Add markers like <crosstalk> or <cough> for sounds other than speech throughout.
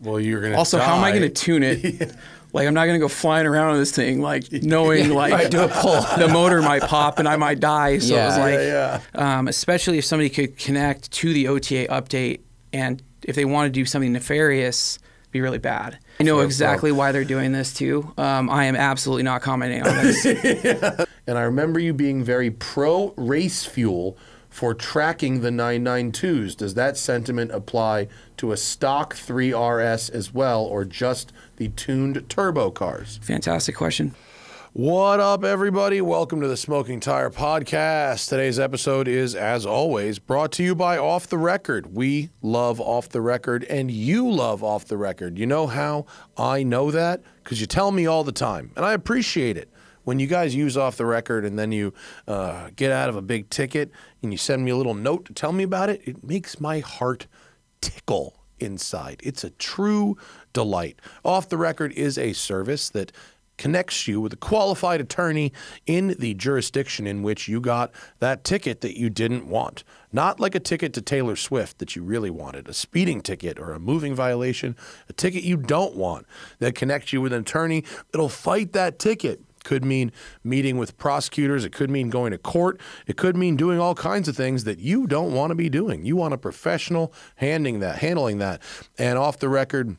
Well, you're gonna Also, how am I going to tune it? <laughs> Like, I'm not going to go flying around on this thing, like <laughs> knowing like I do a pull. the motor might pop and I might die. So it was like, Yeah, Um, especially if somebody could connect to the OTA update, and if they want to do something nefarious, be really bad. I know exactly why they're doing this too. Um, I am absolutely not commenting on this. <laughs> And I remember you being very pro race fuel for tracking the 992s. Does that sentiment apply to a stock 3RS as well, or just the tuned turbo cars? Fantastic question. What up, everybody? Welcome to the Smoking Tire Podcast. Today's episode is, as always, brought to you by Off the Record. We love Off the Record, and you love Off the Record. You know how I know that? Because you tell me all the time, and I appreciate it. When you guys use Off the Record and then you uh, get out of a big ticket and you send me a little note to tell me about it, it makes my heart tickle inside. It's a true delight. Off the Record is a service that connects you with a qualified attorney in the jurisdiction in which you got that ticket that you didn't want. Not like a ticket to Taylor Swift that you really wanted, a speeding ticket or a moving violation, a ticket you don't want that connects you with an attorney that'll fight that ticket. Could mean meeting with prosecutors. It could mean going to court. It could mean doing all kinds of things that you don't want to be doing. You want a professional handling that, handling that. And off the record,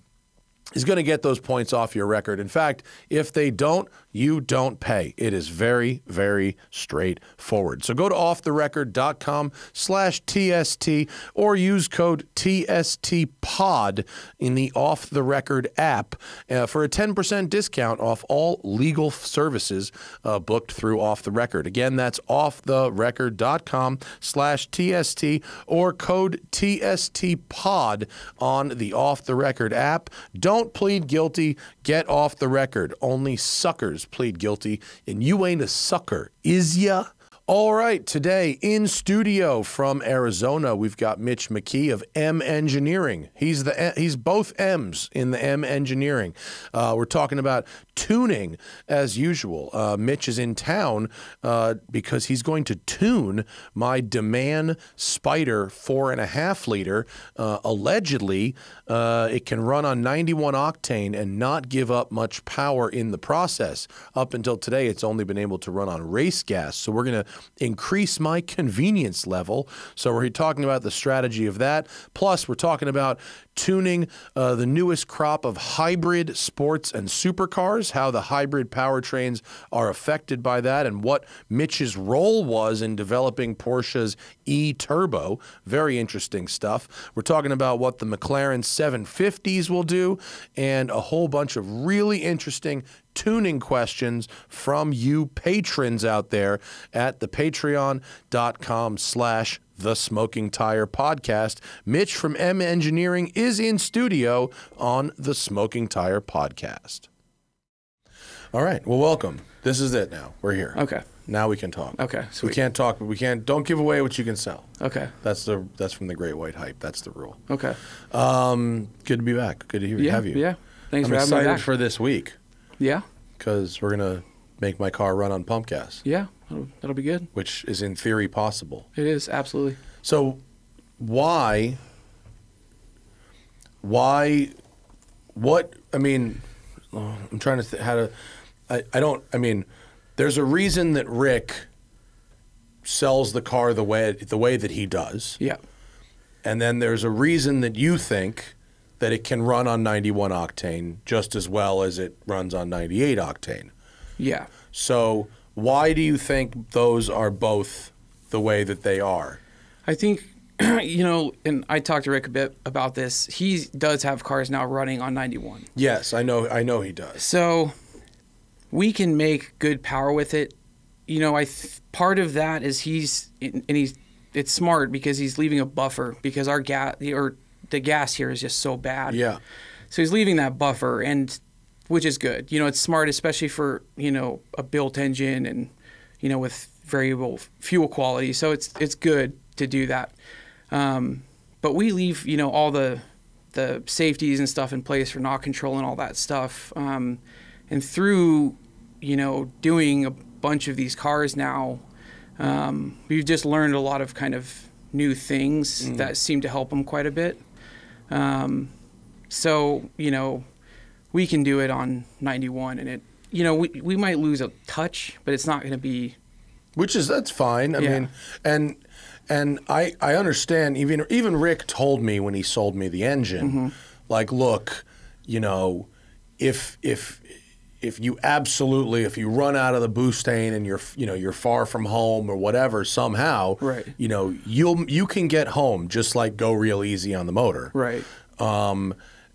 is going to get those points off your record. In fact, if they don't, you don't pay. It is very, very straightforward. So go to offtherecord.com slash TST or use code TSTPOD in the Off the Record app uh, for a 10% discount off all legal services uh, booked through Off the Record. Again, that's offtherecord.com slash TST or code TSTPOD on the Off the Record app. Don't plead guilty. Get off the record. Only suckers plead guilty, and you ain't a sucker, is ya? All right, today in studio from Arizona, we've got Mitch McKee of M Engineering. He's the he's both M's in the M Engineering. Uh, we're talking about tuning as usual. Uh, Mitch is in town uh, because he's going to tune my DeMan Spyder four and a half liter. Uh, allegedly, uh, it can run on 91 octane and not give up much power in the process. Up until today, it's only been able to run on race gas. So we're going to increase my convenience level. So we're talking about the strategy of that. Plus, we're talking about tuning uh, the newest crop of hybrid sports and supercars, how the hybrid powertrains are affected by that, and what Mitch's role was in developing Porsche's e Turbo. Very interesting stuff. We're talking about what the McLaren 750s will do, and a whole bunch of really interesting tuning questions from you patrons out there at the patreon.com slash the Smoking Tire Podcast. Mitch from M Engineering is in studio on the Smoking Tire Podcast. All right. Well, welcome. This is it now. We're here. Okay. Now we can talk. Okay. We can't talk, but we can't. Don't give away what you can sell. Okay. That's the that's from the Great White Hype. That's the rule. Okay. Um, good to be back. Good to hear, Yeah. have you. Yeah. Thanks I'm for having me excited for this week yeah. because we're gonna make my car run on pump gas, Yeah. That'll, that'll be good. which is in theory possible. It is absolutely. So, why? Why? What? I mean, oh, I'm trying to th- how to. I, I don't. I mean, there's a reason that Rick sells the car the way the way that he does, Yeah. and then there's a reason that you think that it can run on 91 octane just as well as it runs on 98 octane. Yeah. So, why do you think those are both the way that they are? I think, <clears throat> you know, and I talked to Rick a bit about this. He does have cars now running on 91. Yes, I know. I know he does. So we can make good power with it. You know, I th- part of that is he's and he's it's smart because he's leaving a buffer because our gas or the gas here is just so bad. Yeah. So he's leaving that buffer and which is good. You know, it's smart especially for, you know, a built engine and you know with variable fuel quality. So it's it's good to do that. Um, but we leave, you know, all the the safeties and stuff in place for knock control and all that stuff. Um, and through, you know, doing a bunch of these cars now, um, we've just learned a lot of kind of new things that seem to help them quite a bit. Um, So you know, we can do it on 91, and it you know we we might lose a touch, but it's not going to be which is that's fine. I Yeah. mean, and and I I understand. Even even Rick told me when he sold me the engine, Mm-hmm. like, look, you know, if if if you absolutely if you run out of the Boostane and you're you know you're far from home or whatever somehow, Right. You know, you'll you can get home just like go real easy on the motor, right. um,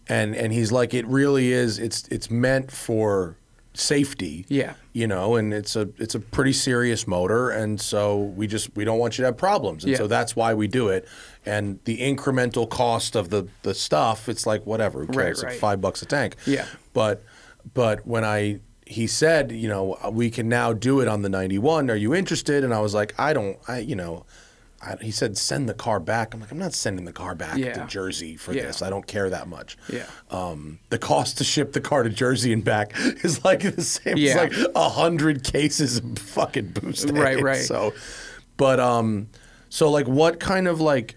and and he's like, it really is. It's it's meant for safety. Yeah. You know, and it's a it's a pretty serious motor, and so we just we don't want you to have problems, and Yeah. so that's why we do it. And the incremental cost of the the stuff, it's like whatever, who cares? Right, It's like five bucks a tank. Yeah. But but when I he said, you know, we can now do it on the 91. Are you interested? And I was like, I don't, I you know. I, he said, "Send the car back." I'm like, "I'm not sending the car back to Jersey for Yeah. this. I don't care that much." Yeah. Um, the cost to ship the car to Jersey and back <laughs> is like the same. Yeah. It's like a hundred cases of fucking boost. Right, right. So, but um, so like, what kind of like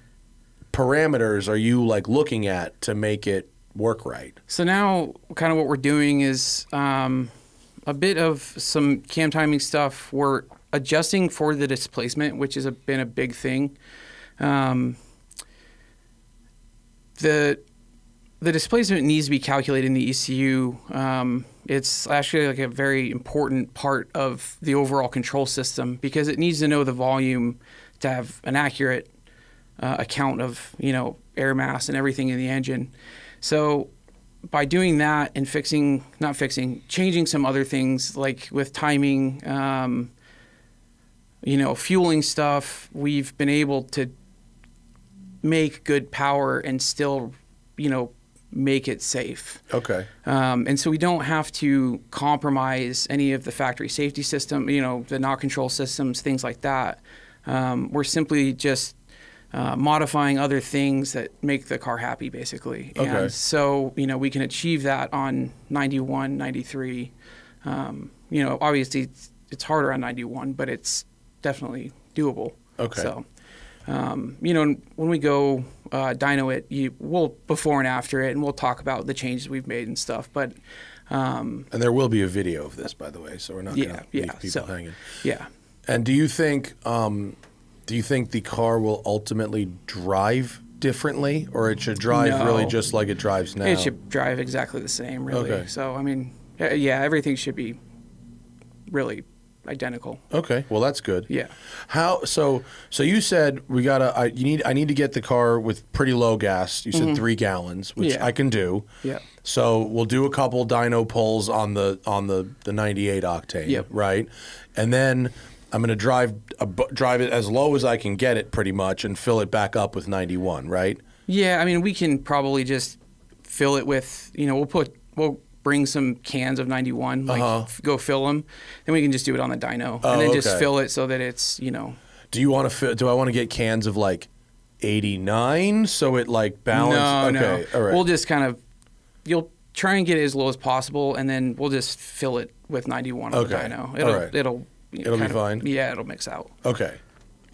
parameters are you like looking at to make it work right? So now, kind of what we're doing is um, a bit of some cam timing stuff. We're adjusting for the displacement, which has been a big thing. Um, the the displacement needs to be calculated in the ECU. Um, it's actually like a very important part of the overall control system because it needs to know the volume to have an accurate uh, account of you know air mass and everything in the engine. So by doing that and fixing, not fixing, changing some other things like with timing, um, you know, fueling stuff, we've been able to make good power and still, you know, make it safe. Okay. Um, and so we don't have to compromise any of the factory safety system, you know, the knock control systems, things like that. Um, we're simply just uh, modifying other things that make the car happy, basically. Okay. And so, you know, we can achieve that on 91, 93. Um, you know, obviously it's, it's harder on 91, but it's definitely doable. Okay. So, um, you know, when we go uh, dyno it, you, we'll before and after it, and we'll talk about the changes we've made and stuff. But um, And there will be a video of this, by the way, so we're not Yeah, going to yeah, people so- hanging. yeah, And do you think um, do you think the car will ultimately drive differently, or it should drive No. really just like it drives now? it should drive exactly the same, really. Okay. So I mean, yeah, everything should be really identical. Okay, well that's good. Yeah. How so? So you said we gotta. I, you need. I need to get the car with pretty low gas. You said mm-hmm. three gallons, which. Yeah. I can do. Yeah. So we'll do a couple dyno pulls on the on the the 98 octane. Yep. Right, and then I'm gonna drive a, drive it as low as I can get it, pretty much, and fill it back up with 91. Right. Yeah, I mean, we can probably just fill it with, you know, we'll put, we'll bring some cans of 91, like Uh-huh. f- go fill them, then we can just do it on the dyno, Oh, and then just fill it so that it's, you know, Do you want to? Do I want to get cans of like 89 so it like balance? no, okay. no, All right. we'll just kind of, you'll try and get it as low as possible, and then we'll just fill it with 91 on the dyno. All It'll, right. it'll, It'll be of- fine? Yeah, it'll mix out. okay.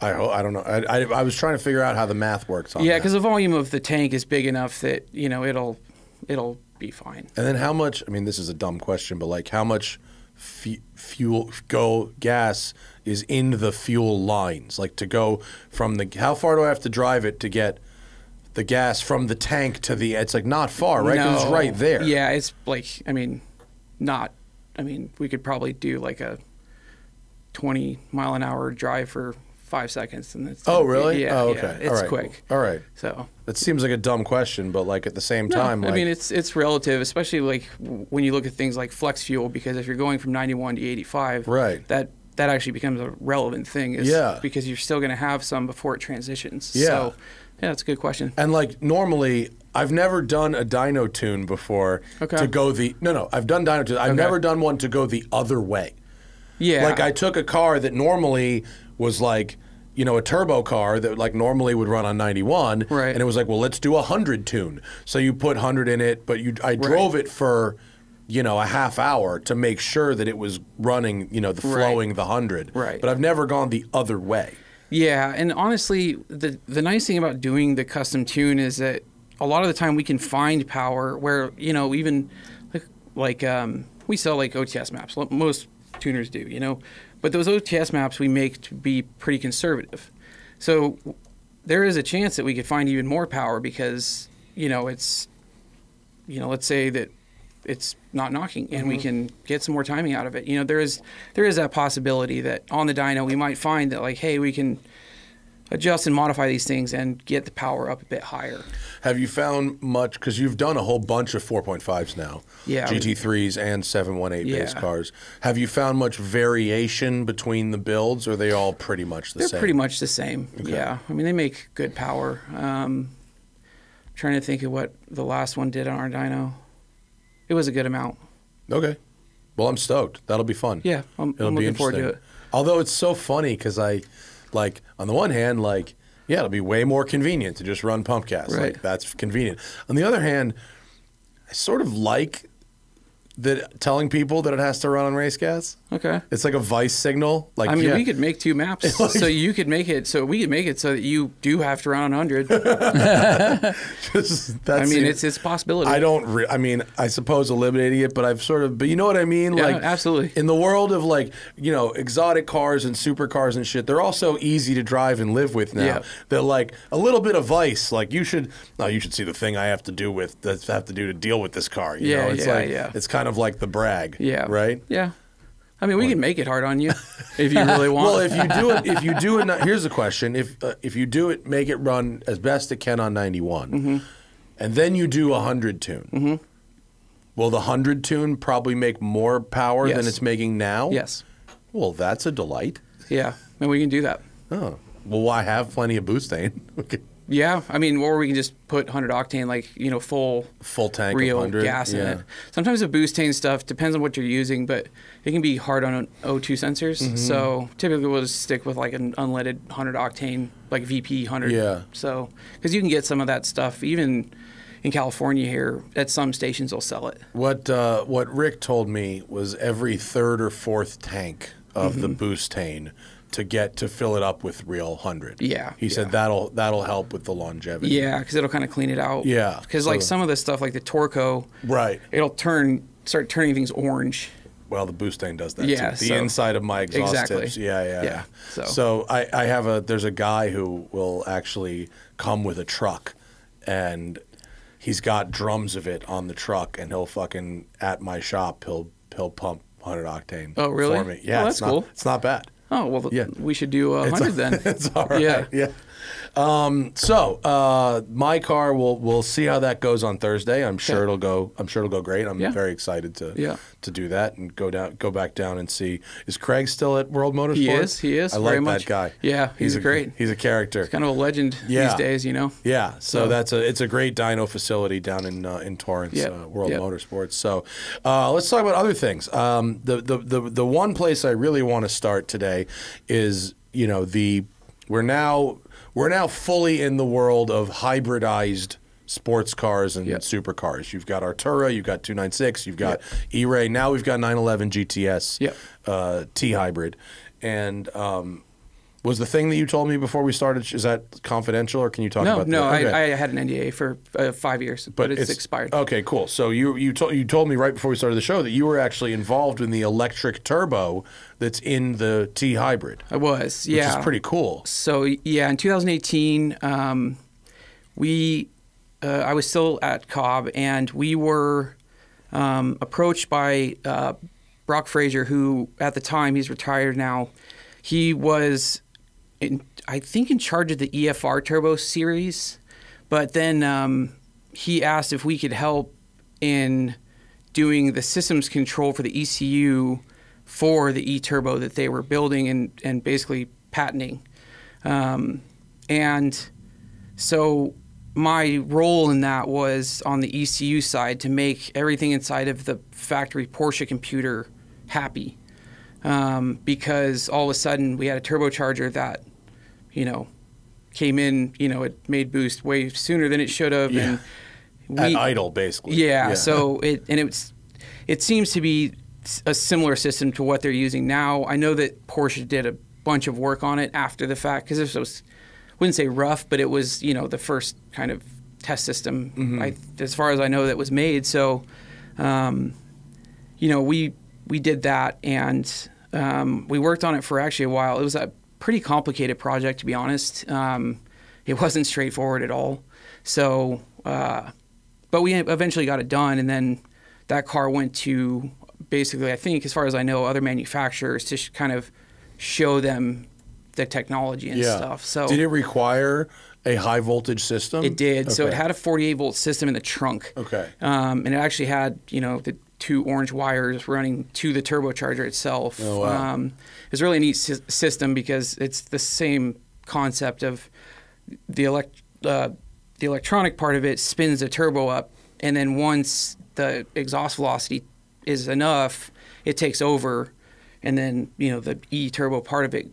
I I don't know. I, I, I was trying to figure out how the math works on Yeah, because the volume of the tank is big enough that you know it'll, it'll be fine. And then how much? I mean, this is a dumb question, but like, how much fu- fuel go gas is in the fuel lines? Like to go from the how far do I have to drive it to get the gas from the tank to the? It's like not far, right? 'Cause it's No. right there. Yeah, it's like I mean, not. I mean, we could probably do like a twenty mile an hour drive for five seconds, and it's Oh, really? Yeah, oh, yeah, okay. it's All right. quick. All right. So That seems like a dumb question, but like at the same no, time, I like, mean, it's it's relative, especially like when you look at things like flex fuel, because if you're going from ninety one to eighty five, Right. that that actually becomes a relevant thing. Is Yeah. because you're still going to have some before it transitions. Yeah. So, yeah, that's a good question. And like normally, I've never done a dyno tune before Okay. to go the no no. I've done dyno tune. I've Okay. never done one to go the other way. Yeah. Like I took a car that normally was like you know a turbo car that like normally would run on 91 Right. and it was like well let's do a 100 tune so you put 100 in it but you I drove it for you know a half hour to make sure that it was running you know the Right. flowing the 100 Right. but I've never gone the other way Yeah, and honestly, the the nice thing about doing the custom tune is that a lot of the time we can find power where you know even like like um, we sell like OTS maps. Most tuners do, you know, but those OTS maps we make to be pretty conservative. So there is a chance that we could find even more power because you know it's you know let's say that it's not knocking and we mm-hmm. can get some more timing out of it. You know there is there is that possibility that on the dyno we might find that like hey we can adjust and modify these things and get the power up a bit higher. Have you found much? Because you've done a whole bunch of 4.5s now. Yeah. GT3s and 718 base cars. Have you found much variation between the builds, or are they all pretty much the same? They're pretty much the same. Yeah, I mean they make good power. Um, trying to think of what the last one did on our dyno. It was a good amount. Okay. Well, I'm stoked. That'll be fun. Yeah, I'm, It'll I'm be looking forward to it. Although it's so funny because I, like, on the one hand, like, yeah, it'll be way more convenient to just run pump gas. Like, Right. that's convenient. On the other hand, I sort of like that telling people that it has to run on race gas. Okay. It's like a vice signal. Like, I mean, yeah. we could make two maps, <laughs> so you could make it. So we could make it so that you do have to run on hundred. <laughs> Just- I mean, it. it's it's a possibility. I don't. Re- I mean, I suppose eliminating it, but I've sort of. But you know what I mean? Yeah, like absolutely. In the world of like you know exotic cars and supercars and shit, they're all so easy to drive and live with now. Yeah. That like a little bit of vice. Like you should. No, you should see the thing I have to do with that have to do to deal with this car. You Yeah, know? It's yeah, like yeah. it's kind of like the brag. Yeah. Right. Yeah. I mean, we can make it hard on you <laughs> if you really want. Well, if you do it, if you do it, here's the question: if uh, if you do it, make it run as best it can on 91, Mm-hmm. and then you do a hundred tune. Will the hundred tune probably make more power than it's making now? yes. Well, that's a delight. Yeah. And we can do that. Oh, well, I have plenty of Boostane. <laughs> Yeah. I mean, or we can just put 100 octane, like, you know, full Full tank real of 100. gas in yeah. it. Sometimes the Boostane stuff depends on what you're using, but it can be hard on O2 sensors. Mm-hmm. So typically we'll just stick with like an unleaded 100 octane, like VP 100. Yeah. So, because you can get some of that stuff even in California here. At some stations, they'll sell it. What uh, what Rick told me was every third or fourth tank of the Boostane to get to fill it up with real hundred. Yeah, he said yeah. that'll that'll help with the longevity. Yeah, because it'll kind of clean it out. Yeah, Because so- like some of the stuff, like the Torco, Right. it'll turn start turning things orange. Well, the Boostane does that Yeah, too. The so- inside of my exhaust Exactly. tips. Yeah, yeah, Yeah, So, so- I, I have a there's a guy who will actually come with a truck and he's got drums of it on the truck and he'll fucking at my shop he'll he'll pump 100 octane Oh, really? for me. Yeah, Oh, it's that's not, cool. It's not bad. Oh well, Yeah. we should do a hundred then. <laughs> it's all right. Yeah. Yeah. Um, so uh, my car, we'll we'll see how that goes on Thursday. I'm sure Okay. it'll go. I'm sure it'll go great. I'm Yeah. very excited to Yeah. to do that and go down, go back down and see. Is Craig still at World Motorsport? He is, he is, I very like much. that guy. Yeah, he's a great. He's a character. kind of a legend Yeah. these days, you know. Yeah, so, So- that's a it's a great dyno facility down in uh, in Torrance, Yep, uh, World yep. Motorsports. So uh, let's talk about other things. Um, the, the the the one place I really want to start today is you know the we're now we're now fully in the world of hybridized sports cars and Yep. supercars. You've got Artura, you've got 296, you've got E-Ray. Now we've got 911 GTS Yep. uh, T hybrid, and um, was the thing that you told me before we started is that confidential or can you talk No, about no, that? Okay. I, I had an NDA for uh, five years, but, it's, expired. Okay, cool. So you you told you told me right before we started the show that you were actually involved in the electric turbo that's in the T hybrid, I was, which yeah. is pretty cool. So yeah, in 2018, um, we uh, I was still at Cobb, and we were um, approached by uh, Brock Fraser, who at the time he's retired now. He was, in, I think, in charge of the EFR Turbo series, but then um, he asked if we could help in doing the systems control for the ECU for the E Turbo that they were building and, and basically patenting. Um, and so my role in that was on the ECU side to make everything inside of the factory Porsche computer happy. Um, because all of a sudden we had a turbocharger that, you know, came in, you know, it made boost way sooner than it should have. Yeah. And At we, idle, basically. yeah, so it and it was, it seems to be a similar system to what they're using now. I know that Porsche did a bunch of work on it after the fact because this was, wouldn't say rough, but it was you know the first kind of test system. I, as far as I know, that was made. So, um, you know, we we did that, and um, we worked on it for actually a while. It was a pretty complicated project, to be honest. Um, it wasn't straightforward at all. So, uh, but we eventually got it done, and then that car went to basically, I think, as far as I know, other manufacturers to sh- kind of show them the technology and Yeah. stuff. So Did it require a high voltage system? it did. So it had a 48 volt system in the trunk. Okay. Um, and it actually had, you know, the two orange wires running to the turbocharger itself. Oh, wow. um, it was a neat sy- system because it's the same concept of the elect uh, the electronic part of it spins the turbo up, and then once the exhaust velocity is enough, it takes over, and then you know the E turbo part of it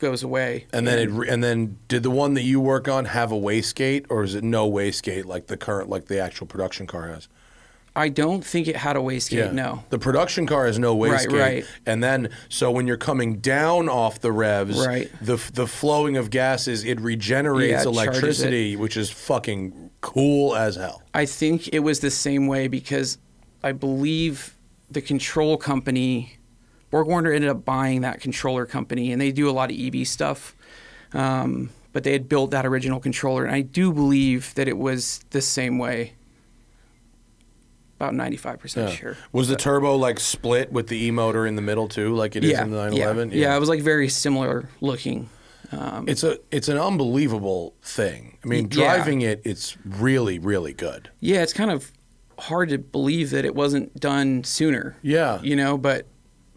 goes away. And then it re- and then did the one that you work on have a wastegate or is it no wastegate like the current like the actual production car has? I don't think it had a wastegate. No. The production car has no wastegate. right. right. And then so when you're coming down off the revs, Right. the the flowing of gases it regenerates Yeah, it electricity, which is fucking cool as hell. I think it was the same way because I believe the control company, Borg Warner ended up buying that controller company, and they do a lot of EV stuff. Um, but they had built that original controller, and I do believe that it was the same way. About ninety-five percent Yeah. sure. Was the turbo like split with the E motor in the middle too, like it is yeah, in the yeah, 911? yeah, it was like very similar looking. Um, It's a it's an unbelievable thing. I mean, Yeah. driving it, it's really really good. yeah, it's kind of hard to believe that it wasn't done sooner. Yeah. you know, but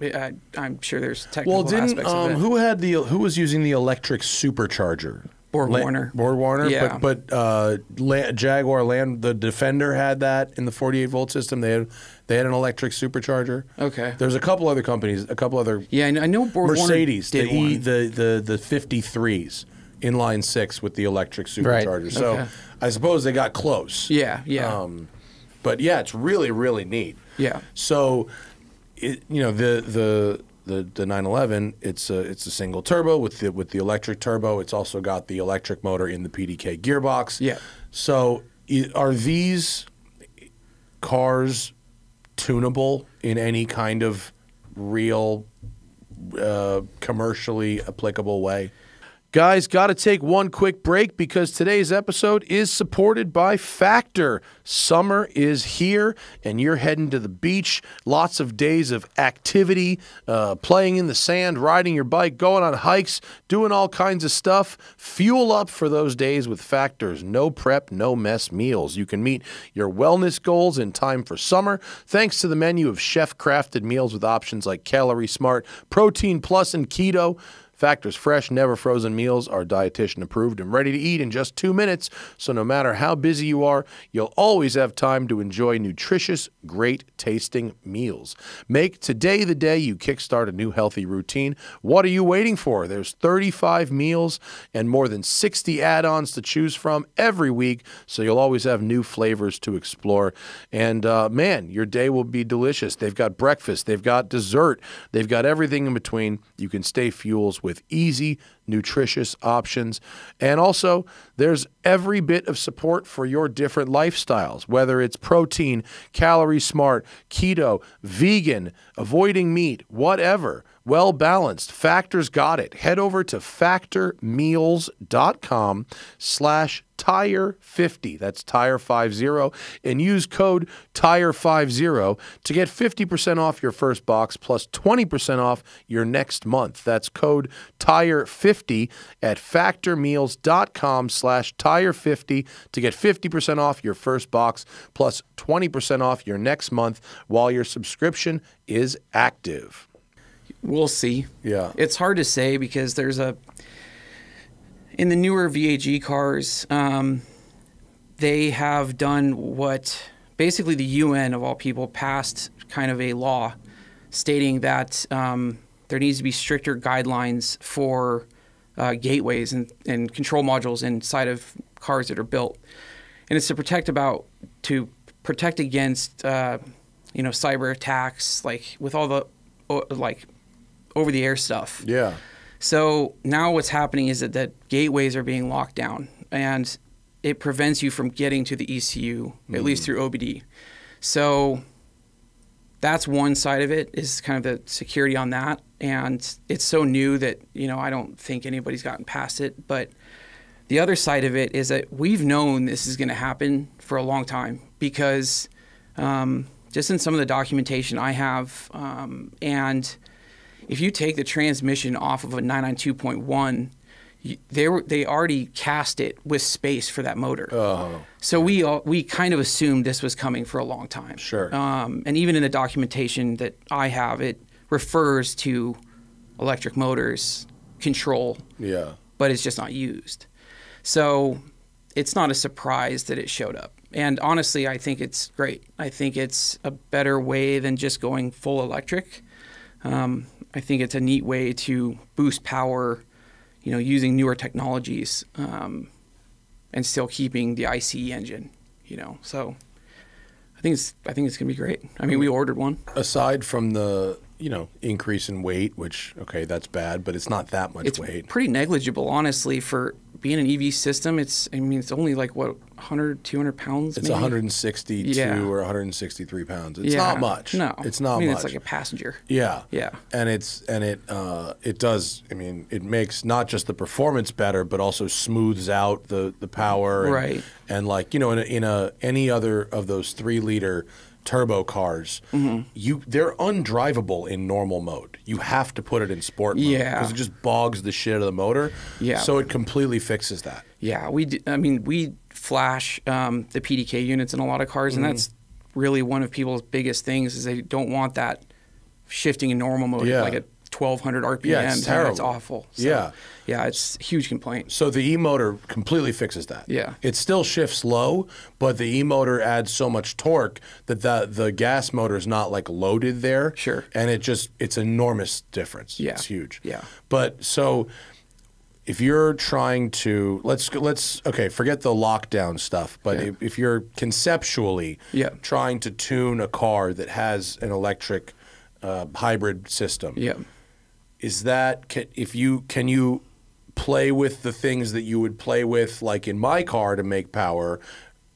I, I'm sure there's technical Well, didn't um, it. who had the who was using the electric supercharger? Borg La- Warner. Borg Warner, Yeah. but but uh, La- Jaguar Land the Defender had that in the 48 volt system. They had they had an electric supercharger. Okay. There's a couple other companies, a couple other Yeah, I know, I know Borg Mercedes, Warner the did E one. the the the 53s inline six with the electric supercharger. So Okay. I suppose they got close. Yeah, yeah, Um, but yeah, it's really really neat. yeah. So, it, you know the the the the 911 it's a it's a single turbo with the with the electric turbo. It's also got the electric motor in the PDK gearbox. Yeah. So are these cars tunable in any kind of real uh, commercially applicable way? Guys, got to take one quick break because today's episode is supported by Factor. Summer is here, and you're heading to the beach. Lots of days of activity, uh, playing in the sand, riding your bike, going on hikes, doing all kinds of stuff. Fuel up for those days with Factor's no prep, no mess meals. You can meet your wellness goals in time for summer thanks to the menu of chef crafted meals with options like Calorie Smart, Protein Plus, and Keto. Factor's fresh, never frozen meals are dietitian approved and ready to eat in just two minutes. So no matter how busy you are, you'll always have time to enjoy nutritious, great tasting meals. Make today the day you kickstart a new healthy routine. What are you waiting for? There's 35 meals and more than 60 add-ons to choose from every week, so you'll always have new flavors to explore. And uh, man, your day will be delicious. They've got breakfast, they've got dessert, they've got everything in between. You can stay fuels with easy, nutritious options. And also, there's every bit of support for your different lifestyles, whether it's protein, calorie smart, keto, vegan, avoiding meat, whatever. Well balanced. Factor's got it. Head over to factormeals.com slash tire 50 that's tire 50 and use code tire 50 to get 50% off your first box plus 20% off your next month that's code tire 50 at factormeals.com slash tire 50 to get 50% off your first box plus 20% off your next month while your subscription is active We'll see. Yeah. It's hard to say because there's a in the newer VAG cars, um, they have done what basically the UN of all people passed kind of a law stating that um, there needs to be stricter guidelines for uh, gateways and, and control modules inside of cars that are built, and it's to protect about to protect against uh, you know cyber attacks like with all the like over the air stuff. yeah So now what's happening is that, that gateways are being locked down, and it prevents you from getting to the ECU at least through OBD. So that's one side of it is kind of the security on that, and it's so new that you know I don't think anybody's gotten past it. But the other side of it is that we've known this is going to happen for a long time because um, just in some of the documentation I have, um, and if you take the transmission off of a 992.1, they were, they already cast it with space for that motor. Oh, So we all, we kind of assumed this was coming for a long time. Sure. Um, and even in the documentation that I have, it refers to electric motors control, yeah. but it's just not used. So it's not a surprise that it showed up. And honestly, I think it's great. I think it's a better way than just going full electric. Um, I think it's a neat way to boost power, you know, using newer technologies um, and still keeping the ICE engine, you know. So I think it's I think it's gonna be great. I mean, we ordered one. Aside from the you know increase in weight, which okay, that's bad, but it's not that much It's weight. pretty negligible, honestly, for being an EV system. It's I mean, it's only like what 100, 200 pounds. It's maybe? 162 Yeah. or 163 pounds. It's Yeah. not much. No, it's not I mean, much. it's like a passenger. Yeah. Yeah. And it's and it uh, it does. I mean, it makes not just the performance better, but also smooths out the the power. And, Right. And like you know, in a, in a any other of those three liter turbo cars, Mm-hmm. you they're undrivable in normal mode. You have to put it in sport mode Yeah. because it just bogs the shit out of the motor. Yeah. So it completely fixes that. Yeah, we. d- I mean, we flash um, the PDK units in a lot of cars, Mm-hmm. and that's really one of people's biggest things is they don't want that shifting in normal mode Yeah. like a 1200 RPM. Yeah, it's It's terrible. awful. So, Yeah. yeah, it's a huge complaint. So the e-motor completely fixes that. Yeah. It still shifts low, but the e-motor adds so much torque that the the gas motor is not like loaded there. Sure. And it just it's enormous difference. Yeah. It's huge. Yeah. But so if you're trying to let's let's okay, forget the lockdown stuff, but Okay. if, if you're conceptually Yeah. trying to tune a car that has an electric uh, hybrid system, Yeah. Is that can, if you can you play with the things that you would play with like in my car to make power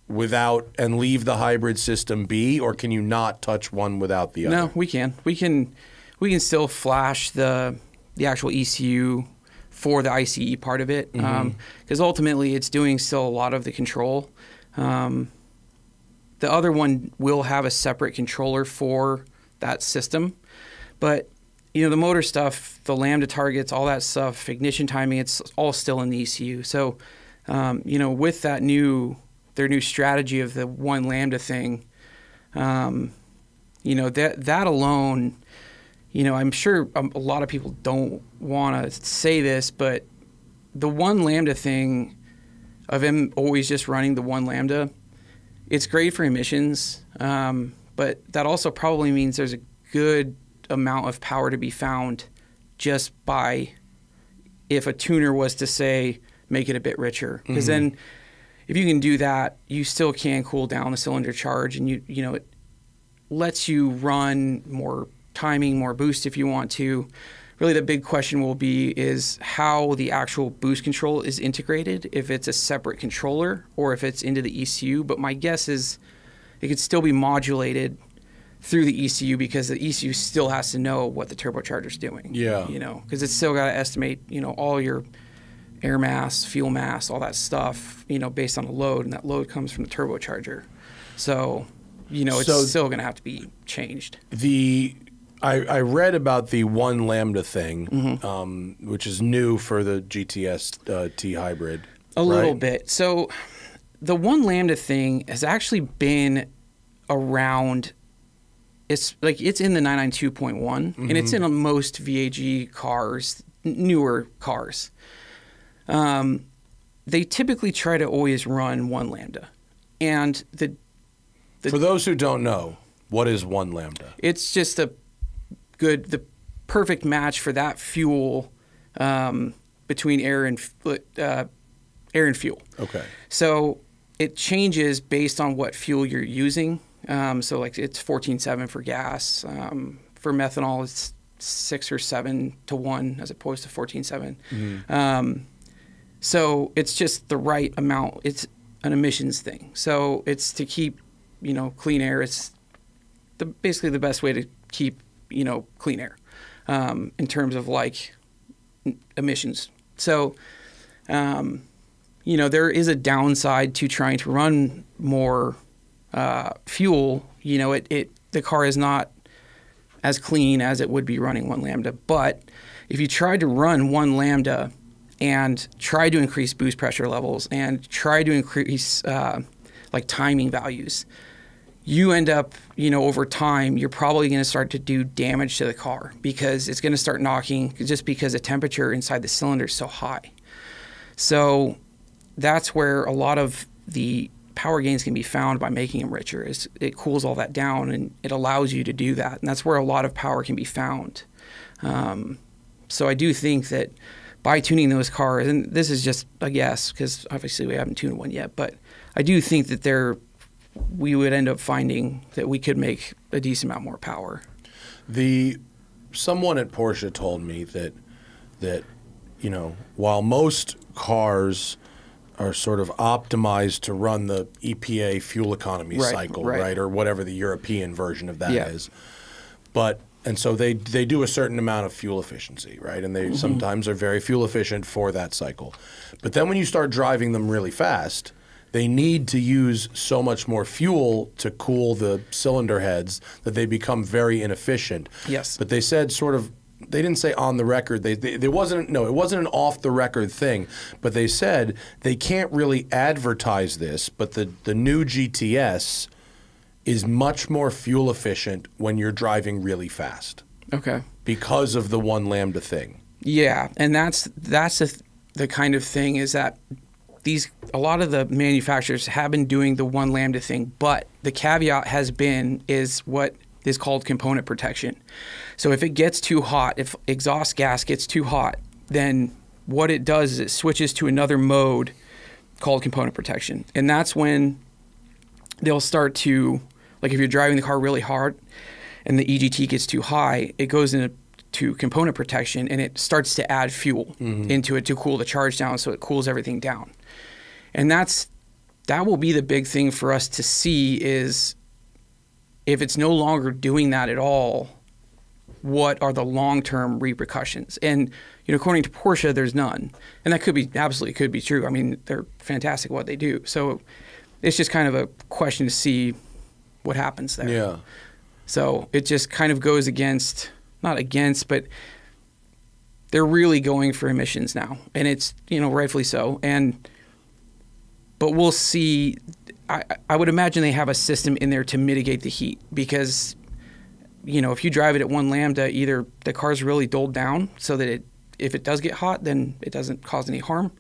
without and leave the hybrid system be or can you not touch one without the other No, we can. We can. We can still flash the the actual ECU for the ICE part of it because ultimately it's doing still a lot of the control. Um, the other one will have a separate controller for that system, but you know the motor stuff, the lambda targets, all that stuff, ignition timing, it's all still in the ECU. So um, you know with that new their new strategy of the one lambda thing. Um, you know that that alone you know i'm sure um, a lot of people don't want to say this but the one lambda thing of him always just running the one lambda it's great for emissions um, but that also probably means there's a good amount of power to be found just by if a tuner was to say make it a bit richer because mm-hmm. then if you can do that you still can cool down the cylinder charge and you you know it lets you run more timing, more boost if you want to. Really, the big question will be is how the actual boost control is integrated, if it's a separate controller or if it's into the ECU. But my guess is it could still be modulated through the ECU because the ECU still has to know what the turbocharger's doing. Yeah. You know, because it's still got to estimate, you know, all your air mass, fuel mass, all that stuff, you know, based on the load, and that load comes from the turbocharger. So, you know, it's So- still going to have to be changed. the I, I read about the one lambda thing Mm-hmm. um, which is new for the gts uh, t hybrid A little bit. So, the one lambda thing has actually been around. It's like it's in the 992.1, and it's in most VAG cars, n- newer cars. Um, they typically try to always run one lambda, and the the- for those who don't know what is one lambda it's just a good the perfect match for that fuel um, between air and uh, air and fuel. okay So it changes based on what fuel you're using. Um, so like it's 14.7 for gas. Um, for methanol, it's six or seven to one as opposed to 14.7. Um, so it's just the right amount. It's an emissions thing. So it's to keep, you know, clean air. It's the basically the best way to keep, you know, clean air um, in terms of like emissions. So, um, you know, there is a downside to trying to run more uh, fuel. You know, it, it the car is not as clean as it would be running one lambda. But if you tried to run one lambda and try to increase boost pressure levels and try to increase uh, like timing values, you end up, you know, over time, you're probably going to start to do damage to the car because it's going to start knocking just because the temperature inside the cylinder is so high. So that's where a lot of the power gains can be found by making them richer. Is it cools all that down and it allows you to do that, and that's where a lot of power can be found. Um, so I do think that by tuning those cars, and this is just a guess because obviously we haven't tuned one yet, but I do think that they're we would end up finding that we could make a decent amount more power. The someone at Porsche told me that that you know while most cars are sort of optimized to run the EPA fuel economy Right, cycle, right. right. or whatever the European version of that is. Yeah. But and so they they do a certain amount of fuel efficiency, right? And they Mm-hmm. sometimes are very fuel efficient for that cycle. But then when you start driving them really fast, they need to use so much more fuel to cool the cylinder heads that they become very inefficient. Yes. But they said sort of they didn't say on the record. They, they there wasn't no it wasn't an off the record thing. But they said they can't really advertise this. But the the new GTS is much more fuel efficient when you're driving really fast Okay. because of the one lambda thing. Yeah, and that's that's the the kind of thing is that these a lot of the manufacturers have been doing the one lambda thing, but the caveat has been is what is called component protection. So if it gets too hot, if exhaust gas gets too hot, then what it does is it switches to another mode called component protection. And that's when they'll start to like if you're driving the car really hard and the EGT gets too high, it goes into component protection and it starts to add fuel mm-hmm. into it to cool the charge down so it cools everything down. And that's that will be the big thing for us to see is if it's no longer doing that at all, what are the long-term repercussions? And you know, according to Porsche, there's none, and that could be absolutely could be true. I mean, they're fantastic at what they do. So it's just kind of a question to see what happens there. Yeah. So it just kind of goes against, not against, but they're really going for emissions now, and it's you know rightfully so. And but we'll see. I, I would imagine they have a system in there to mitigate the heat because you know if you drive it at one lambda, either the car's really dulled down so that it if it does get hot, then it doesn't cause any harm,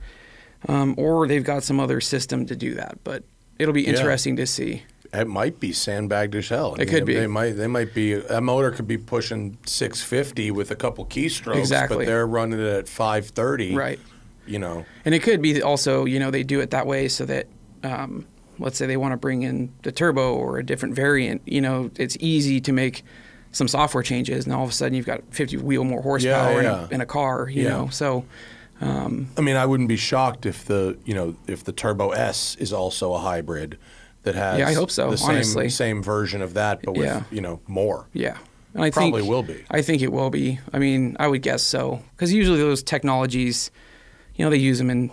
um, or they've got some other system to do that. But it'll be Yeah. interesting to see. It might be sandbagged as hell. I It could be. They might. They might be. That motor could be pushing 650 with a couple keystrokes, Exactly. but they're running it at 530. Right. You know. And it could be also, you know, they do it that way so that, um, let's say they want to bring in the turbo or a different variant. You know, it's easy to make some software changes, and all of a sudden you've got 50 wheel more horsepower yeah. In, a, in a car. You Yeah. know, so um, I mean, I wouldn't be shocked if the you know if the Turbo S is also a hybrid that has. Yeah, I hope so, The same honestly. same version of that, but with Yeah. you know more. yeah, and I Probably think, will be. I think it will be. I mean, I would guess so because usually those technologies, you know, they use them in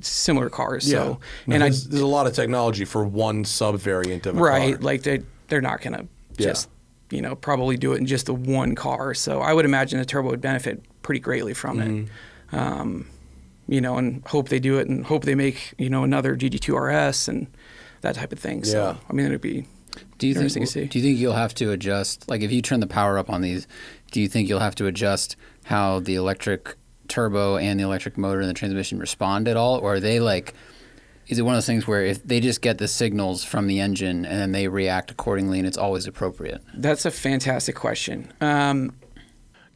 similar cars. So, No, and I there's, there's a lot of technology for one sub variant of a right car. like they they're not gonna Yeah. just you know probably do it in just the one car so i would imagine a turbo would benefit pretty greatly from it Mm-hmm. um, you know and hope they do it and hope they make you know another gt2 rs and that type of thing so Yeah. i mean it'd be Do you Interesting think? to see. Do you think you'll have to adjust? Like, if you turn the power up on these, do you think you'll have to adjust how the electric turbo and the electric motor and the transmission respond at all, or are they like? Is it one of those things where if they just get the signals from the engine and then they react accordingly and it's always appropriate? that's a fantastic question um,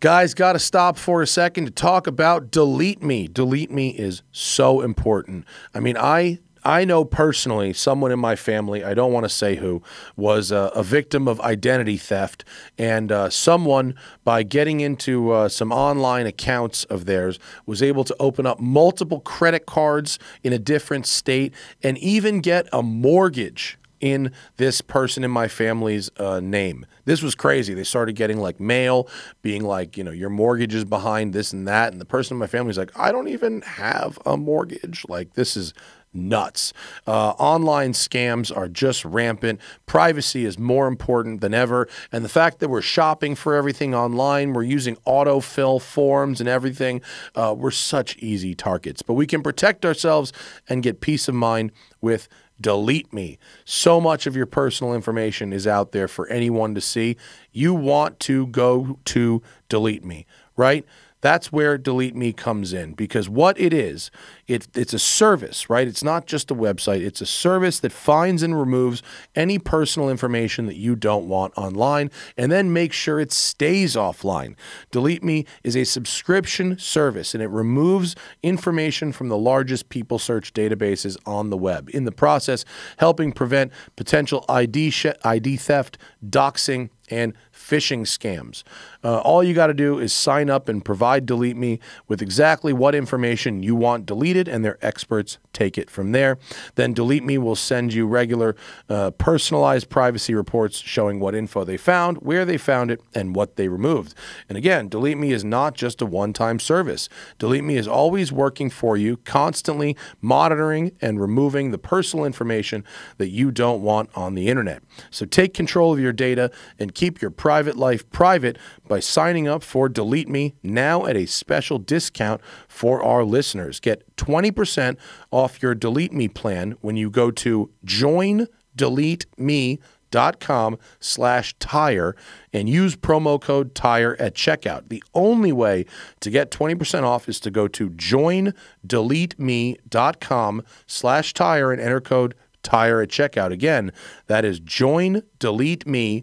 Guys, got to stop for a second to talk about Delete Me. Delete Me is so important. I mean, I I know personally someone in my family, I don't want to say who, was a victim of identity theft. And uh, someone, by getting into uh, some online accounts of theirs, was able to open up multiple credit cards in a different state and even get a mortgage in this person in my family's uh, name. This was crazy. They started getting like mail, being like, you know, your mortgage is behind this and that. And the person in my family's like, I don't even have a mortgage. Like, this is nuts. Uh, online scams are just rampant. Privacy is more important than ever. And the fact that we're shopping for everything online, we're using autofill forms and everything, uh, we're such easy targets. But we can protect ourselves and get peace of mind with delete me. So much of your personal information is out there for anyone to see. You want to go to delete me, right? That's where Delete Me comes in because what it is, it, it's a service, right? It's not just a website. It's a service that finds and removes any personal information that you don't want online and then makes sure it stays offline. Delete Me is a subscription service and it removes information from the largest people search databases on the web. In the process, helping prevent potential ID, ID theft, doxing, and phishing scams. Uh, all you got to do is sign up and provide Delete Me with exactly what information you want deleted, and their experts take it from there. Then Delete Me will send you regular uh, personalized privacy reports showing what info they found, where they found it, and what they removed. And again, Delete Me is not just a one time service. Delete Me is always working for you, constantly monitoring and removing the personal information that you don't want on the internet. So take control of your data and keep your private life private by signing up for Delete Me now at a special discount for our listeners. Get 20% off your Delete Me plan when you go to joindeleteme.com slash tire and use promo code tire at checkout. The only way to get 20% off is to go to joindeleteme.com slash tire and enter code tire at checkout. Again, that is joindeleteme.com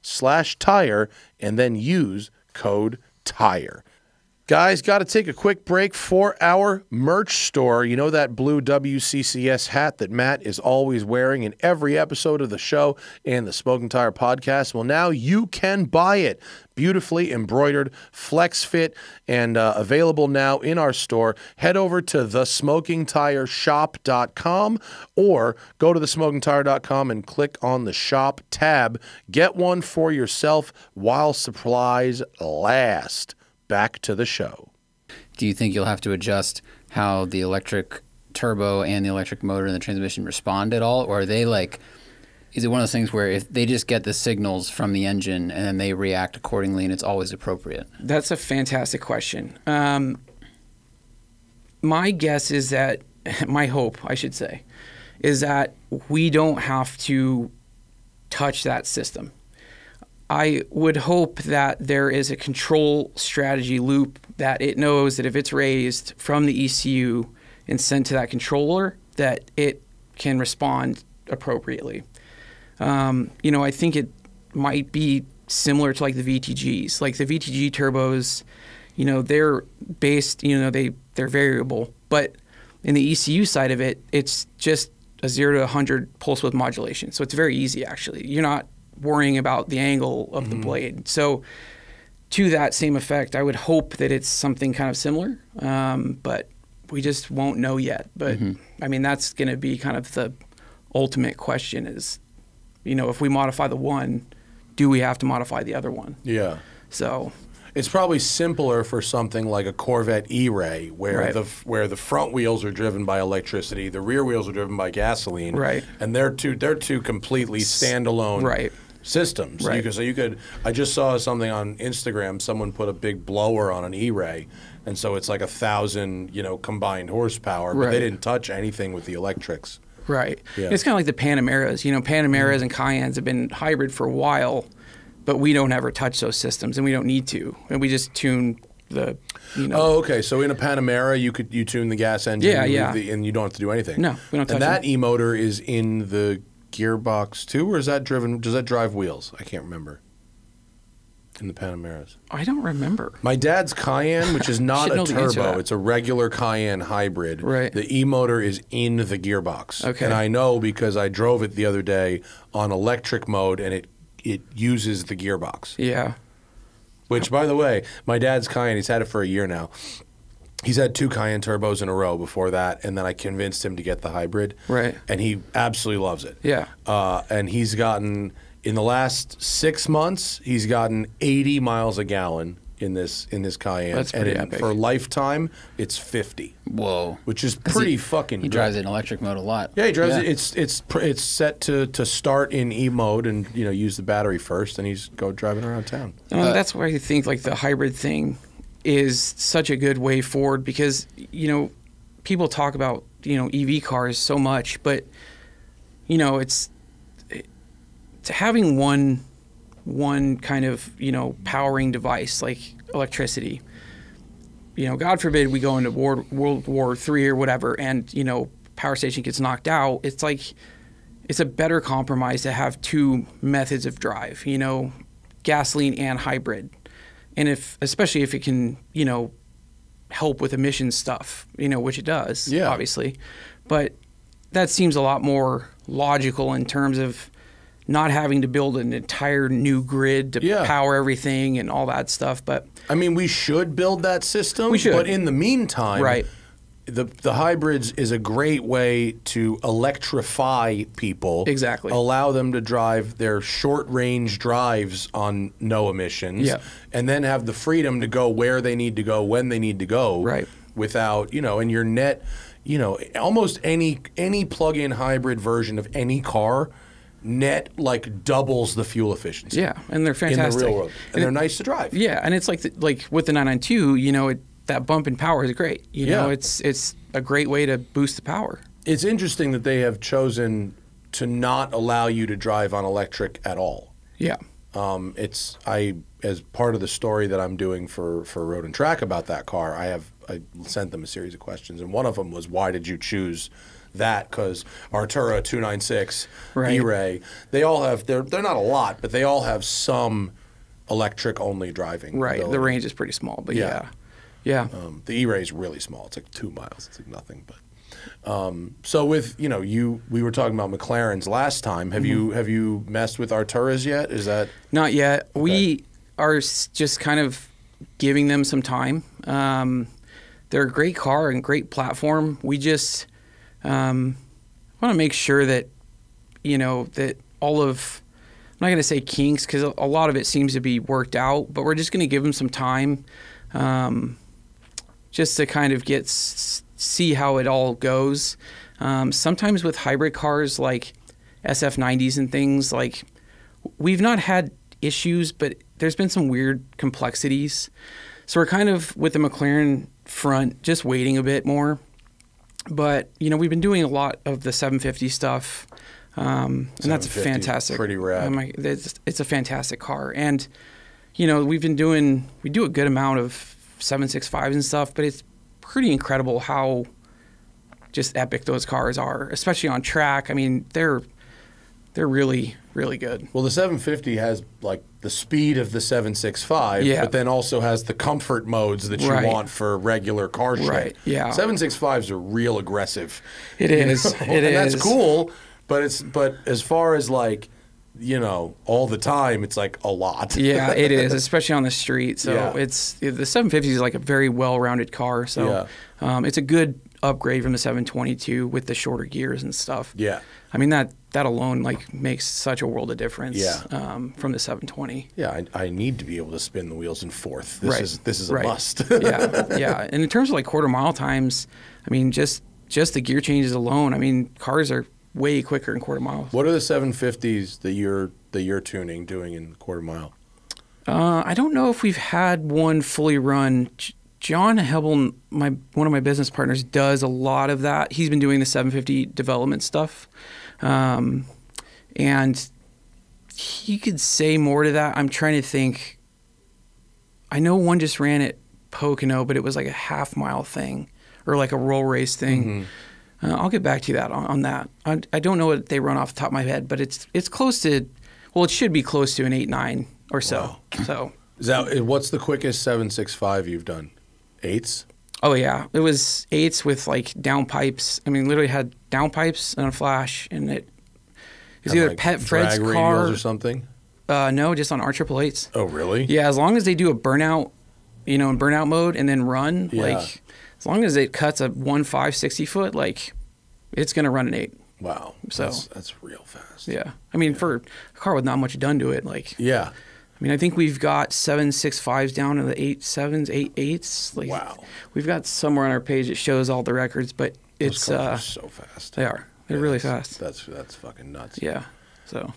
slash tire and then use code tire. Guys, got to take a quick break for our merch store. You know that blue WCCS hat that Matt is always wearing in every episode of the show and the Smoking Tire podcast? Well, now you can buy it. Beautifully embroidered, flex fit, and uh, available now in our store. Head over to thesmokingtireshop.com or go to thesmokingtire.com and click on the shop tab. Get one for yourself while supplies last back to the show. Do you think you'll have to adjust how the electric turbo and the electric motor and the transmission respond at all, or are they like? Is it one of those things where if they just get the signals from the engine and then they react accordingly and it's always appropriate? That's a fantastic question. Um, my guess is that, <laughs> my hope, I should say, is that we don't have to touch that system. I would hope that there is a control strategy loop that it knows that if it's raised from the ECU and sent to that controller, that it can respond appropriately. Um, you know, I think it might be similar to like the VTGs, like the VTG turbos. You know, they're based. You know, they they're variable, but in the ECU side of it, it's just a zero to 100 pulse width modulation. So it's very easy actually. You're not worrying about the angle of the blade. So, to that same effect, I would hope that it's something kind of similar, um, but we just won't know yet. But I mean, that's going to be kind of the ultimate question: is you know, if we modify the one, do we have to modify the other one? Yeah. So, It's probably simpler for something like a Corvette E-Ray, where Right. the where the front wheels are driven by electricity, the rear wheels are driven by gasoline, Right. And they're two they're two completely standalone Right. Systems. Right. You could, so you could. I just saw something on Instagram. Someone put a big blower on an E-Ray, and so it's like a thousand you know combined horsepower, but Right. they didn't touch anything with the electrics. right, Yeah. it's kind of like the Panameras. You know, Panameras mm-hmm. and Cayennes have been hybrid for a while, but we don't ever touch those systems, and we don't need to, and we just tune the, you know, Oh, okay. So in a Panamera, you could you tune the gas engine, Yeah, yeah. the- and you don't have to do anything. No, we don't touch And that e motor is in the gearbox too, or is that driven? Does that drive wheels? I can't remember. in the Panameras? I don't remember. My dad's Cayenne, which is <laughs> not a know the answer to turbo, it's a regular Cayenne hybrid. Right. The e motor is in the gearbox. Okay. And I know because I drove it the other day on electric mode and it it uses the gearbox. Yeah. Which by the way, my dad's Cayenne, he's had it for a year now. He's had two Cayenne turbos in a row before that, and then I convinced him to get the hybrid. Right. And he absolutely loves it. Yeah. Uh, and he's gotten in the last six months, he's gotten 80 miles a gallon in this in this Cayenne. That's and pretty in- epic. for lifetime, it's 50, Whoa. which is pretty he, fucking. He good. drives it in electric mode a lot. Yeah, he drives it. It's it's pr- it's set to, to start in E mode and you know use the battery first, and he's go driving around town. Um, that's why I think like the hybrid thing is such a good way forward because you know people talk about you know EV cars so much, but you know it's having one one kind of you know powering device like electricity. You know, God forbid we go into World World War Three or whatever, and you know power station gets knocked out. It's like it's a better compromise to have two methods of drive. You know, gasoline and hybrid, and if especially if it can you know help with emission stuff, you know, which it does, Yeah. obviously, but that seems a lot more logical in terms of not having to build an entire new grid to Yeah. power everything and all that stuff. But I mean, we should build that system. We should. But in the meantime, Right. The the hybrids is a great way to electrify people. Exactly. Allow them to drive their short range drives on no emissions. Yeah. And then have the freedom to go where they need to go when they need to go. Right. Without you know, and your net, you know, almost any any plug-in hybrid version of any car, net like doubles the fuel efficiency. yeah, and they're fantastic In the real world, and, And they're it- nice to drive. Yeah, and it's like the, like with the 992, you know, it, that bump in power is great. You know, it's it's a great way to boost the power. It's interesting that they have chosen to not allow you to drive on electric at all. Yeah. Um, it's I as part of the story that I'm doing for for Road and Track about that car. I have I sent them a series of questions, and one of them was why did you choose that? Because Artura 296, Right. E-Ray, they all have they're they're not a lot, but they all have some electric only driving. Right. The range is pretty small, but Yeah. yeah. Yeah. Um, the E-Ray is really small. It's like two miles. It's like nothing. But um, so with you know you we were talking about McLarens last time. Have you Mm-hmm. have you messed with Arturas yet? Is that Not yet. We are just kind of giving them some time. Um, they're a great car and great platform. We just um, want to make sure that you know that all of I'm not going to say kinks because a a lot of it seems to be worked out, but we're just going to give them some time, um, just to kind of get s- see how it all goes. Um, sometimes with hybrid cars like SF90s and things, like we've not had issues, but there's been some weird complexities. So we're kind of with the McLaren front, just waiting a bit more. But you know, we've been doing a lot of the 750 stuff, um, and that's 750, fantastic. pretty rad. My- it's, it's a fantastic car, and you know, we've been doing we do a good amount of 765s and stuff, but it's pretty incredible how just epic those cars are, especially on track. I mean, they're they're really really good. well the 750 has like the speed of the 765, Yeah. but then also has the comfort modes that you Right. want for regular car shit. Right, yeah. 765s are real aggressive. It <laughs> is. It and that's cool, but it's but as far as like you know all the time, it's like a lot. Yeah, it <laughs> is, especially on the street. So Yeah. it's the 750 is like a very well-rounded car. So um, it's a good upgrade from the 722 with the shorter gears and stuff. Yeah. I mean that that alone like makes such a world of difference. Yeah. Um, from the 720. Yeah, I, I need to be able to spin the wheels in fourth. This right. is this is a right. must. yeah, <laughs> yeah. And in terms of like quarter mile times, I mean just just the gear changes alone. I mean cars are way quicker in quarter miles. What are the 750s that you're that you're tuning doing in quarter mile? Uh, I don't know if we've had one fully run. John Hebel, my one of my business partners, does a lot of that. He's been doing the 750 development stuff, um, and he could say more to that. I'm trying to think. I know one just ran at Pocono, but it was like a half mile thing or like a roll race thing. Uh, I'll get back to you that on, on that. I, I don't know what they run off the top of my head, but it's it's close to, well, it should be close to an eight nine or so. <clears throat> So Is that what's the quickest 765 you've done? Eights? Oh yeah, it was eights with like down pipes. I mean, literally had down pipes and a flash, and it was And, either like, Pet Fred's car. or something? Uh, no, just on R triple eights. Oh, really? Yeah, as long as they do a burnout, you know, in burnout mode and then run, Yeah. like as long as it cuts a one five sixty foot, like it's gonna run an eight. Wow. So- that's, that's real fast. Yeah, I mean, for a car with not much done to it, like Yeah. I mean, I think we've got seven six fives down to the eight sevens, eight eights. Like, Wow. We've got somewhere on our page that shows all the records, but it's uh, so fast. they are they're Yeah, really fast. That's that's fucking nuts. Yeah. So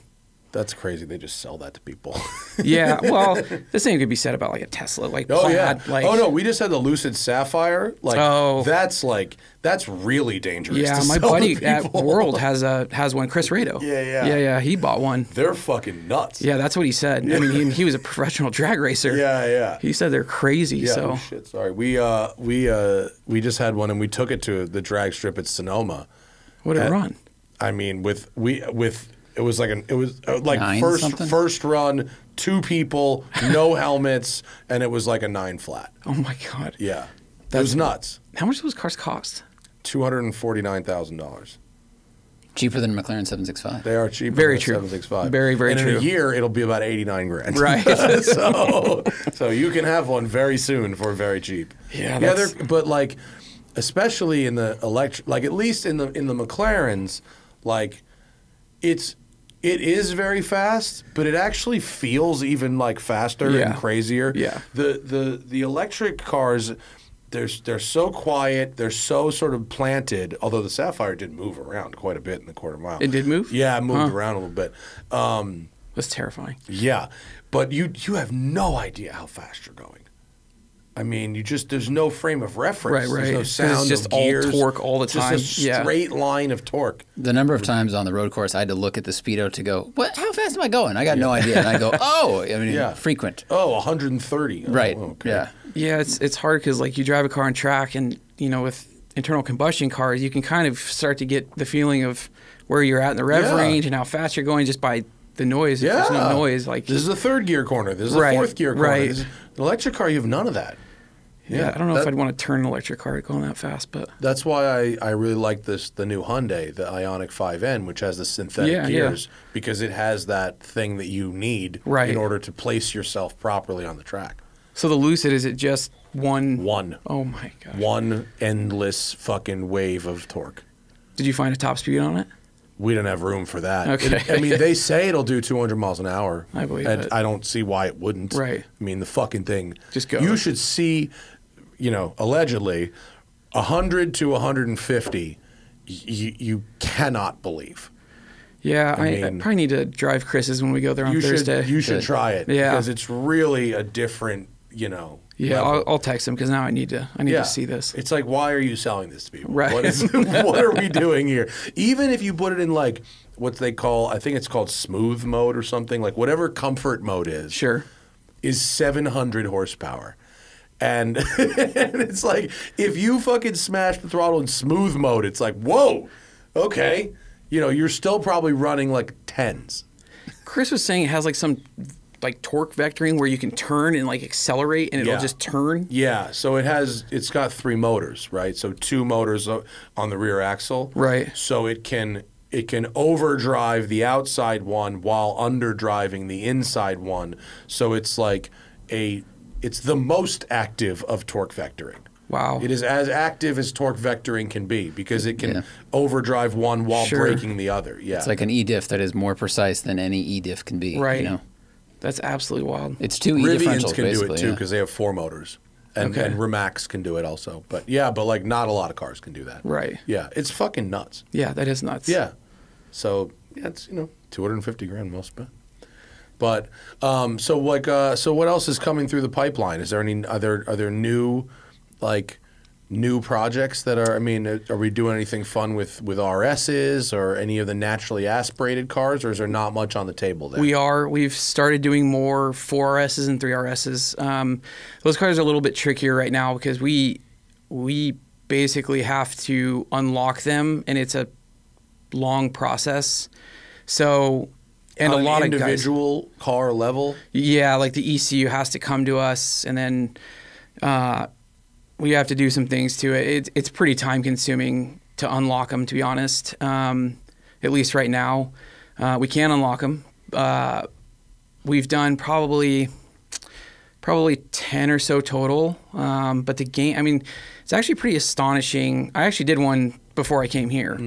That's crazy. They just sell that to people. <laughs> yeah, well, the same could be said about like a Tesla, like Oh yeah. like oh no, we just had the Lucid Sapphire. Like Oh. that's like that's really dangerous. Yeah, my buddy at. World <laughs> has a has one. Chris Rado. Yeah, yeah. yeah, yeah. He bought one. They're fucking nuts. Yeah, that's what he said. I mean, he, he was a professional drag racer. <laughs> Yeah, yeah. He said they're crazy. Yeah, so oh shit, sorry. We uh we uh we just had one and we took it to the drag strip at Sonoma. what did it run? I mean, with we with it was like an it was uh, like Nine first something? first run, two people, no <laughs> helmets, and it was like a nine flat. Oh my god. Yeah, that was nuts. How much do those cars cost? Two hundred and forty nine thousand dollars. Cheaper than a McLaren 765. They are cheaper. Very than true. Seven six five. Very, very and true. in a year, it'll be about eighty nine grand. Right. <laughs> so so you can have one very soon for very cheap. Yeah, yeah. that's- but like, especially in the electric, like at least in the in the McLarens, like it's it is very fast, but it actually feels even like faster Yeah. and crazier. Yeah. The the the electric cars. They're, they're so quiet. They're so sort of planted. Although the Sapphire did move around quite a bit in the quarter mile. It did move? Yeah, it moved Huh. around a little bit. Um, That's terrifying. yeah, but you you have no idea how fast you're going. I mean, you just there's no frame of reference. Right, right. There's no sound. it's just of all gears. torque all the time. Just a Yeah. straight line of torque. The number of times on the road course I had to look at the speedo to go, what? How fast am I going? I got no idea. And I go, <laughs> oh, I mean, Yeah. frequent. Oh, 130. Oh, Right. okay. Yeah. Yeah, it's it's hard because like you drive a car on track, and you know with internal combustion cars, you can kind of start to get the feeling of where you're at in the rev Yeah. range and how fast you're going just by the noise. If Yeah. there's no noise, like This is a third gear corner. This is Right, a fourth gear corner. right. This is- an electric car, you have none of that. Yeah, I don't know if I'd want to turn an electric car going that fast, but That's why I, I really like this the new Hyundai, the Ioniq 5N, which has the synthetic Yeah, yeah. gears because it has that thing that you need Right. in order to place yourself properly on the track. so the Lucid is it just one? One. Oh my gosh! One endless fucking wave of torque. Did you find a top speed on it? We don't have room for that. Okay. It- I mean, they <laughs> say it'll do 200 miles an hour. I believe and it. I don't see why it wouldn't. Right. I mean, the fucking thing. Just go. You should see, you know, allegedly, 100 to 150. y- You, you cannot believe. Yeah, I I, I probably need to drive Chris's when we go there on you Thursday. should you should Good. try it Yeah. because it's really a different, you know. yeah. I'll, I'll text him because now I need to. I need yeah. to see this. It's like, why are you selling this to people? Right. What, is, <laughs> what are we doing here? Even if you put it in like what they call, I think it's called smooth mode or something, like whatever comfort mode is, Sure. is 700 horsepower. And, and <laughs> it's like, if you fucking smash the throttle in smooth mode, it's like, whoa, okay. You know, you're still probably running like tens. Chris was saying it has like some like torque vectoring where you can turn and like accelerate and it'll Yeah. just turn. Yeah, so it has it's got three motors, right? So two motors on the rear axle. Right. So it can it can overdrive the outside one while underdriving the inside one. So it's like a it's the most active of torque vectoring. Wow. It is as active as torque vectoring can be because it can Yeah. overdrive one while Sure. braking the other. Yeah. It's like an E-diff that is more precise than any E-diff can be. Right. You know? That's absolutely wild. It's two E Rivians differentials, can do basically. it too yeah. because they have four motors. And, Okay. and Rimac can do it also. But yeah, but like not a lot of cars can do that. Right. Yeah, it's fucking nuts. Yeah, that is nuts. Yeah. So yeah, it's you know 250 grand well bet. But um, so like uh, so what else is coming through the pipeline? Is there any are there are there new like new projects that are I mean uh, are we doing anything fun with with RSs or any of the naturally aspirated cars or is there not much on the table there? We are. We've started doing more 4RSs and 3RSs. Um, those cars are a little bit trickier right now because we we basically have to unlock them, and it's a long process. So and a lot of guys. individual car level. Yeah, like the ECU has to come to us, and then uh, we have to do some things to it. it it's pretty time consuming to unlock them, to be honest. Um, at least right now, uh, we can unlock them. Uh, we've done probably probably ten or so total. Um, but the game, I mean, it's actually pretty astonishing. I actually did one before I came here,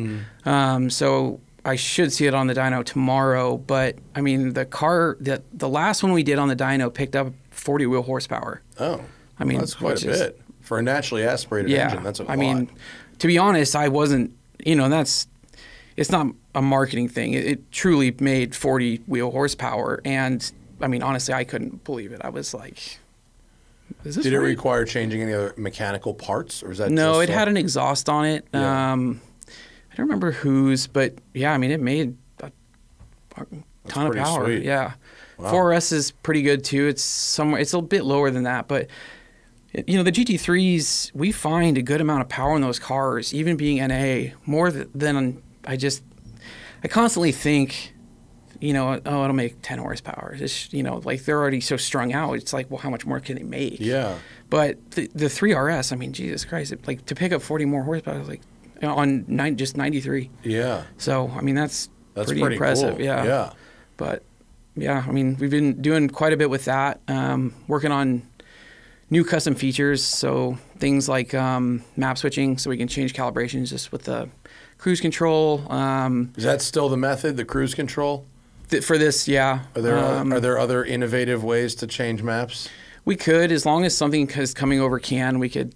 um, so I should see it on the dyno tomorrow. But I mean, the car, the the last one we did on the dyno picked up 40 wheel horsepower. Oh, I mean, Well, that's quite a is- bit for a naturally aspirated yeah, engine. That's a I lot. I mean, to be honest, I wasn't. You know, that's it's not a marketing thing. It, it truly made 40 wheel horsepower, and I mean, honestly, I couldn't believe it. I was like, "Is this did it right?" require changing any other mechanical parts, or is that No, it had an exhaust on it. Yeah. Um, don't remember whose, but yeah, I mean, it made a, a ton of power. sweet. Yeah, Wow. 4S is pretty good too. It's somewhere. It's a bit lower than that, but you know, the GT3s, we find a good amount of power in those cars, even being NA, more than I just. I constantly think, you know, oh, it'll make 10 horsepower. Just, you know, like they're already so strung out. It's like, well, how much more can they make? Yeah. But the, the 3RS, I mean, Jesus Christ, it, like to pick up 40 more horsepower, like on nine, just 93. Yeah. So, I mean, that's, That's pretty, pretty, impressive. cool. Yeah. Yeah. But yeah, I mean, we've been doing quite a bit with that, um, working on new custom features. So things like um, map switching, so we can change calibrations just with the cruise control. Um, Is that still the method, the cruise control? th- for this, yeah. Are there um, are there other innovative ways to change maps? We could, as long as something is coming over CAN, we could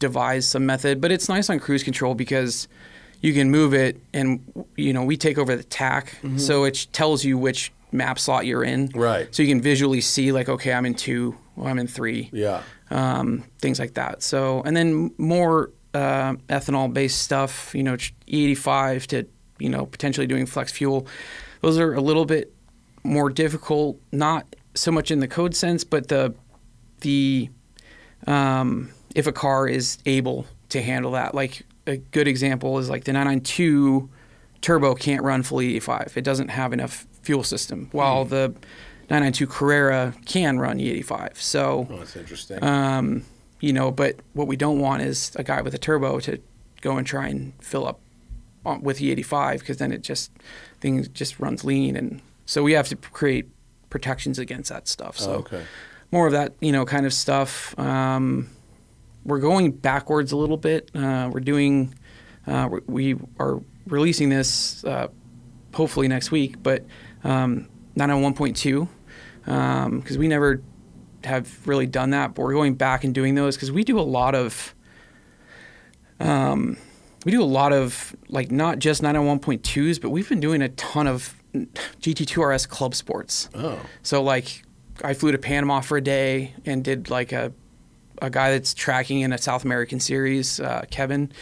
devise some method. But it's nice on cruise control because you can move it, and you know we take over the tack, so it tells you which map slot you're in. Right. So you can visually see, like, okay, I'm in two, well, I'm in three, Yeah. um, things like that. So, and then more uh, ethanol-based stuff, you know, E85 to you know potentially doing flex fuel. Those are a little bit more difficult, not so much in the code sense, but the the um, if a car is able to handle that. Like a good example is like the 992 turbo can't run full E85. It doesn't have enough fuel system, while the 992 Carrera can run E85. So Oh, that's interesting. um, you know, but what we don't want is a guy with a turbo to go and try and fill up on, with E85 because then it just things just runs lean, and so we have to create protections against that stuff. So Oh, okay. more of that, you know, kind of stuff. Um, we're going backwards a little bit. Uh, we're doing, uh, we are releasing this uh, hopefully next week, but um, 991.2 because we never have really done that, but we're going back and doing those because we do a lot of. Um, we do a lot of like not just 991.2s, but we've been doing a ton of GT2 RS club sports. Oh. So like, I flew to Panama for a day and did like a a guy that's tracking in a South American series, uh, Kevin.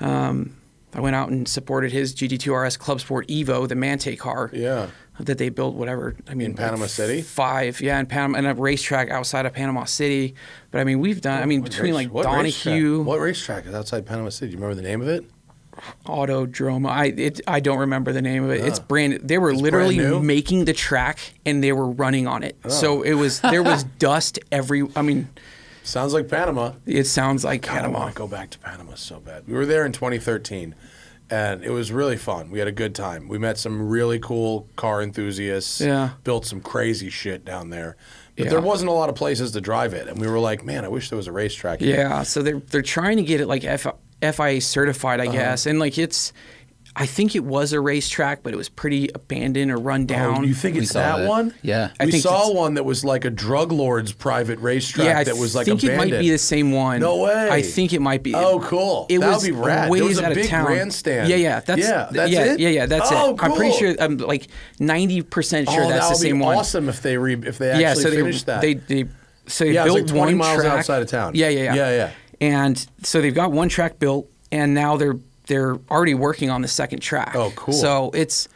Um, I went out and supported his GT2 RS Club Sport Evo, the Manthey car Yeah. that they built. Whatever I mean, In Panama like City? five, yeah, in Panama, and a racetrack outside of Panama City. But I mean, we've done. I mean, between race- like what racetrack? Donahue, What racetrack is outside Panama City? Do you remember the name of it? Autodrome. I it, I don't remember the name of it. It's brand. They were It's literally making the track and they were running on it. Oh. So it was there was <laughs> dust every. I mean, Sounds like Panama. it sounds like God, I Panama. want to go back to Panama so bad. We were there in 2013, and it was really fun. We had a good time. We met some really cool car enthusiasts. Yeah. Built some crazy shit down there. But Yeah. there wasn't a lot of places to drive it, and we were like, man, I wish there was a racetrack. here." Yeah, so they're they're trying to get it like F, FIA certified. I uh-huh. guess, and like it's. I think it was a racetrack, but it was pretty abandoned or run down. Oh, you think We it's that that. one? Yeah. I we think saw one that was like a drug lord's private racetrack yeah, I that was like I think abandoned. it might be the same one. No way. I think it might be. Oh, cool. It That would was be rad. There ways was a out big of town. grandstand. Yeah, yeah, that's Yeah, that's yeah, it? Yeah, yeah, that's Oh, it. I'm pretty sure. I'm like ninety percent sure oh, that's the same one. awesome if they re- if they actually yeah, so they finished that. they they so they Yeah, built like 20 one miles track outside of town. Yeah, yeah, yeah, Yeah, yeah. And so they've got one track built, and now they're they're already working on the second track. Oh, cool. So it's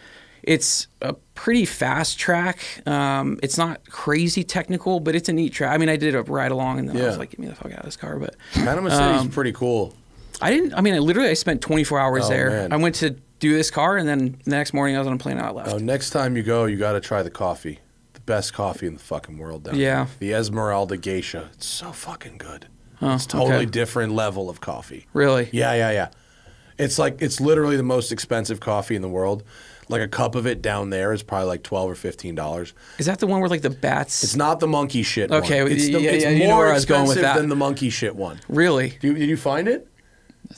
it's a pretty fast track. Um, it's not crazy technical, but it's a neat track. I mean, I did a ride along, and then I was like, "Get me the fuck out of this car!" But Panama City's um, pretty cool. I didn't. I mean, I literally I spent 24 hours Oh, there. man. I went to do this car, and then the next morning I was on a plane I left. Oh, next time you go, you got to try the coffee. The best coffee in the fucking world down Yeah. there. The Esmeralda Geisha. It's so fucking good. Huh, it's totally okay. different level of coffee. Really? Yeah, yeah, yeah. It's like it's literally the most expensive coffee in the world. Like a cup of it down there is probably like twelve or fifteen dollars. Is that the one where like the bats? It's not the monkey shit Okay, one. It's, the, yeah, it's yeah, you know more where I was going with expensive that. than the monkey shit one. really? Do you, did you find it?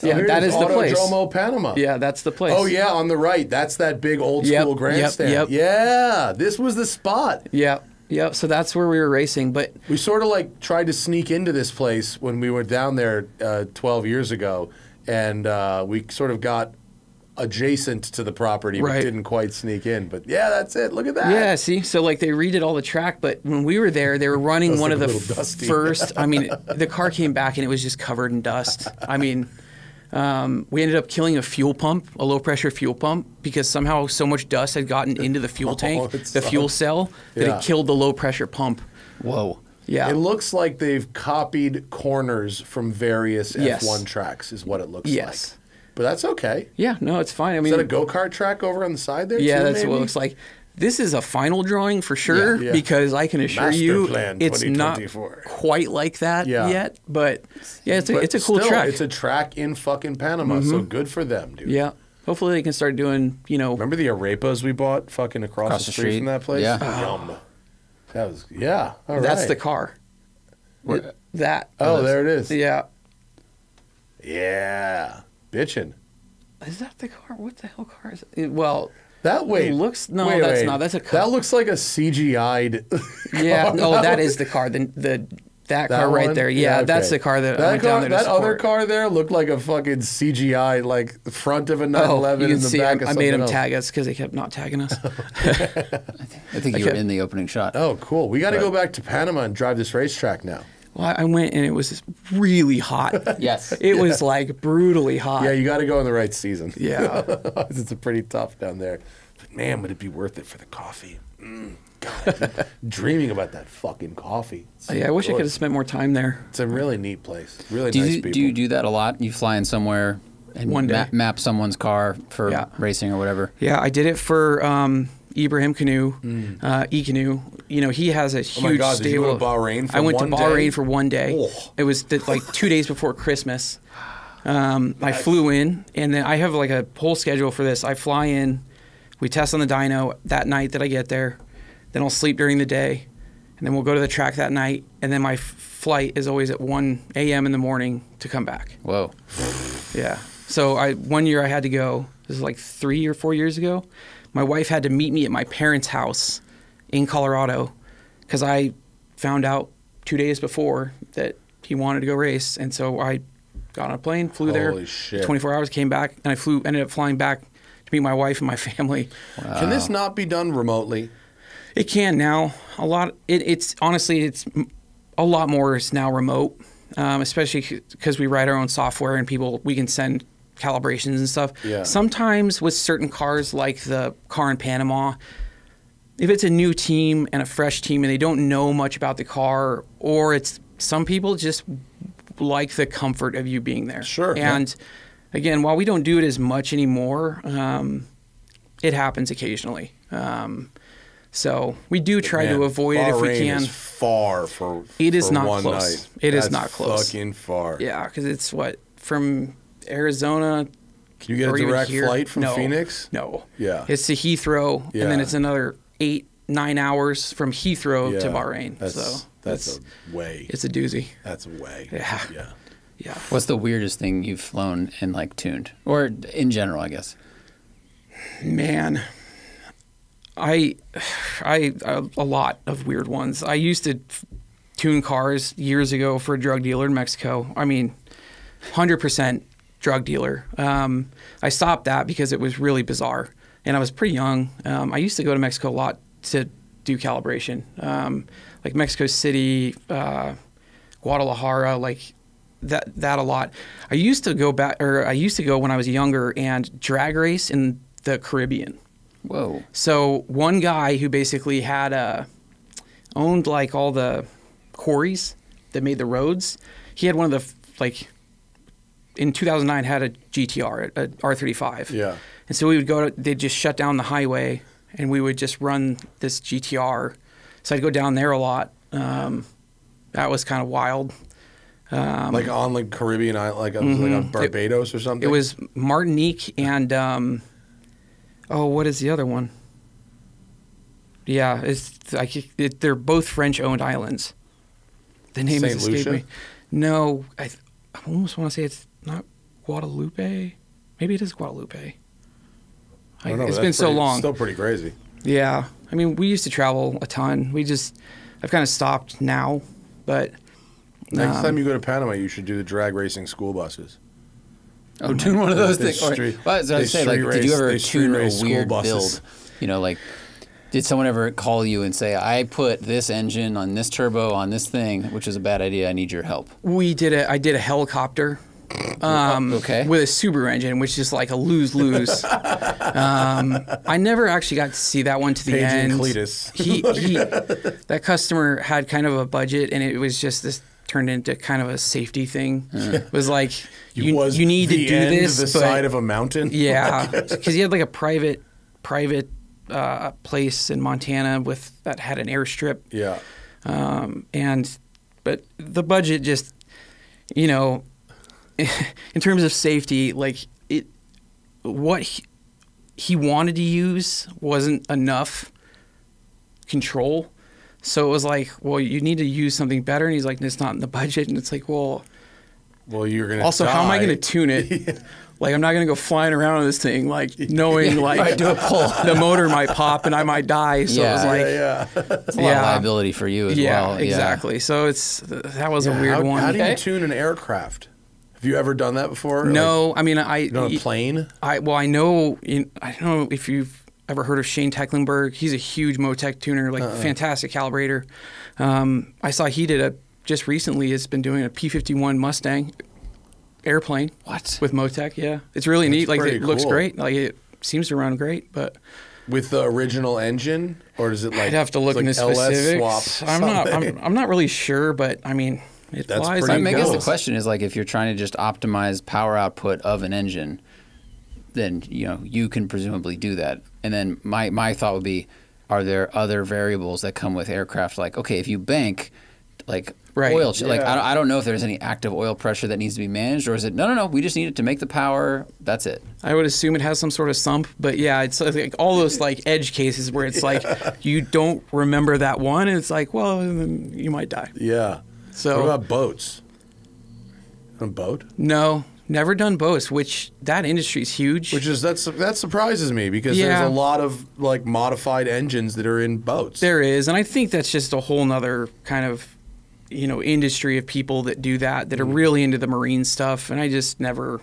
Yeah, here it that is the place. Autodromo Panama. Yeah, that's the place. Oh yeah, on the right. That's that big old Yep, school yep, grandstand. yep. Yeah, this was the spot. Yep. Yep. So that's where we were racing, but We sort of like tried to sneak into this place when we were down there uh, 12 years ago, and uh, we sort of got adjacent to the property, but didn't quite sneak in. But yeah, that's it. Look at that. Yeah, see, so like they redid all the track, but when we were there, they were running one of the dusty. first. I mean, <laughs> the car came back and it was just covered in dust. I mean, um, we ended up killing a fuel pump, a low pressure fuel pump, because somehow so much dust had gotten into the fuel <laughs> Oh, tank, it the fuel cell, that Yeah. it killed the low pressure pump. Whoa. Yeah, It looks like they've copied corners from various Yes. F1 tracks, is what it looks like. Yes. like. But that's okay. yeah, no, it's fine. I mean, Is mean, that a go kart track over on the side there? yeah, too, that's what it looks like. This is a final drawing for sure Yeah. because I can assure Master you it's not quite like that Yeah. yet. But yeah, it's a, But it's a cool still, track. It's a track in fucking Panama, so mm-hmm. good for them, dude. Yeah. Hopefully they can start doing, you know, Remember the arepas we bought fucking across, Across the the street, street? from that place? Yeah. Oh. Yum. That was yeah. all that's right. the car. Where- That. Oh, there it is. Yeah. Yeah, bitchin'. Is that the car? What the hell car is it? Well, That way looks- no, wait, that's wait. not. That's a car. That looks like a CGI'd. yeah. <laughs> car. Oh, that is the car. The, the that, That car right there. Yeah, that's okay. the car that, I that went car, down there to That other car there looked like a fucking CGI, like front of a Oh, 911 you in can the see. I, back of I made something them else. tag us because they kept not tagging us. <laughs> <laughs> I think you were kept- in the opening shot. Oh, cool. We got to go back to Panama and drive this racetrack now. well, I went and it was really hot. <laughs> Yes. It was like brutally hot. Yeah, you got to go in the right season. Yeah. it's a pretty tough down there. But man, would it be worth it for the coffee? Mm, God, <laughs> dreaming about that fucking coffee. It's yeah. I wish I could have spent more time there. It's a really neat place. Really Do nice you, people. do you do that a lot? You fly in somewhere and One day. map, map someone's car for Yeah. racing or whatever? Yeah, I did it for um, Ibrahim Ekanoo, uh, E Canoe. You know, he has a huge Mm. Oh my God, did you go of- to Bahrain for I went one to day? Bahrain for one day. Oh. It was the, like two days before Christmas. Um, I flew in, and then I have like a whole schedule for this. I fly in, we test on the dyno that night that I get there, then I'll sleep during the day, and then we'll go to the track that night, and then my flight is always at 1 a.m. in the morning to come back. Whoa. Yeah. So I one year I had to go. This is like three or four years ago. My wife had to meet me at my parents' house in Colorado because I found out two days before that he wanted to go race, and so I got on a plane, flew there. Shit. 24 hours, came back, and I flew. Ended up flying back to meet my wife and my <laughs> family. Can this not be done remotely? It can now. A lot. It, it's honestly, it's a lot more is now remote, um, especially because we write our own software and people we can send calibrations and stuff. Yeah. Sometimes with certain cars, like the car in Panama, if it's a new team and a fresh team and they don't know much about the car, or it's some people just like the comfort of you being there. Sure, yeah. And again, while we don't do it as much anymore, um, it happens occasionally. Um, so we do try to Man, avoid it if we can. Is far for It is for not one close. Night. It is That's not close. Fucking far. Yeah, because it's what from Arizona. Can you get a direct flight from no, Phoenix? No. Yeah. It's to Heathrow, and then it's another eight nine hours from Heathrow to Bahrain. That's so that's it's, a way. it's a doozy. That's a way. Yeah. Yeah. Yeah. What's the weirdest thing you've flown and like tuned, or in general, I guess? Man, I, <sighs> I a, lot of weird ones. I used to tune cars years ago for a drug dealer in Mexico. I mean, hundred percent drug dealer. Um, I stopped that because it was really bizarre, and I was pretty young. Um, I used to go to Mexico a lot to do calibration, um, like Mexico City, uh, Guadalajara, like that that a lot. I used to go back, or I used to go when I was younger and drag race in the Caribbean. Whoa. So one guy who basically had uh, owned like all the quarries that made the roads. He had one of the like in 2009 had a GTR, a R35. Yeah. and so we would go. To, they'd just shut down the highway, and we would just run this GTR. So I'd go down there a lot. Um, that was kind of wild. like on like Caribbean island, like, on- like on Barbados or something. Um, mm-hmm. It was Martinique and um, oh, what is the other one? Yeah, it's like it, they're both French-owned islands. The name Saint is escaped Lucia? me. No, I, I almost want to say it's not Guadeloupe. Maybe it is Guadeloupe. I I, don't know, it's been that's so long. Still pretty crazy. Yeah, I mean, we used to travel a ton. We just, I've kind of stopped now, but Next um, time you go to Panama, you should do the drag racing school buses. Oh, tune one of those They things. Or, street- well, as I they was saying, like, street did you ever tune a race school weird buses. build? You know, like, did someone ever call you and say, "I put this engine on this turbo on this thing, which is a bad idea. I need your help." we did a, I did a helicopter. Um, Okay. With a Subaru engine, which is like a lose lose. <laughs> um, I never actually got to see that one to the Paige end. Cletus. He, he, <laughs> that customer had kind of a budget, and it was just this turned into kind of a safety thing. It was like <laughs> you, was you need to do this, the but side of a mountain. <laughs> yeah, because he had like a private private uh, place in Montana with that had an airstrip yeah. um, and but the budget just you know <laughs> in terms of safety like it what he, he wanted to use wasn't enough control so it was like well you need to use something better and he's like it's not in the budget and it's like well Well, you're gonna. also how am i going to tune it <laughs> like i'm not going to go flying around on this thing like <laughs> knowing like Right, do a pull. <laughs> the motor might pop and i might die so it was like Yeah, yeah. It's a lot Yeah. of liability for you as yeah, well. exactly. So it's that was a weird how, one. How do you Okay. tune an aircraft? Have you ever done that before? no, I mean I. Like, on a plane? I well, I know. You I don't know if you've ever heard of Shane Tecklenburg. He's a huge Motec tuner, like fantastic calibrator. Um, I saw he did a just recently. Has been doing a P51 Mustang airplane What? with Motec. Yeah, it's really That's neat. Like pretty it looks great. Like it seems to run great, but With the original engine, or does it like? I'd have to look it's in like the LS specifics. swap I'm not. I'm, I'm not really sure, but I mean, it That's flies. pretty and I, mean, I guess the question is like if you're trying to just optimize power output of an engine, then you know you can presumably do that. And then my my thought would be, are there other variables that come with aircraft? Like okay, if you bank, like Right. oil, ch- like I don't, I don't know if there's any active oil pressure that needs to be managed, or is it no no no we just need it to make the power. That's it. I would assume it has some sort of sump, but yeah, it's like all those like edge cases where it's like <laughs> you don't remember that one, and it's like, well, then you might die. Yeah. So- what about boats? A boat? No, never done boats, which that industry is huge. Which is that's that surprises me because Yeah. there's a lot of like modified engines that are in boats. there is, and I think that's just a whole nother kind of you know industry of people that do that that are really into the marine stuff, and I just never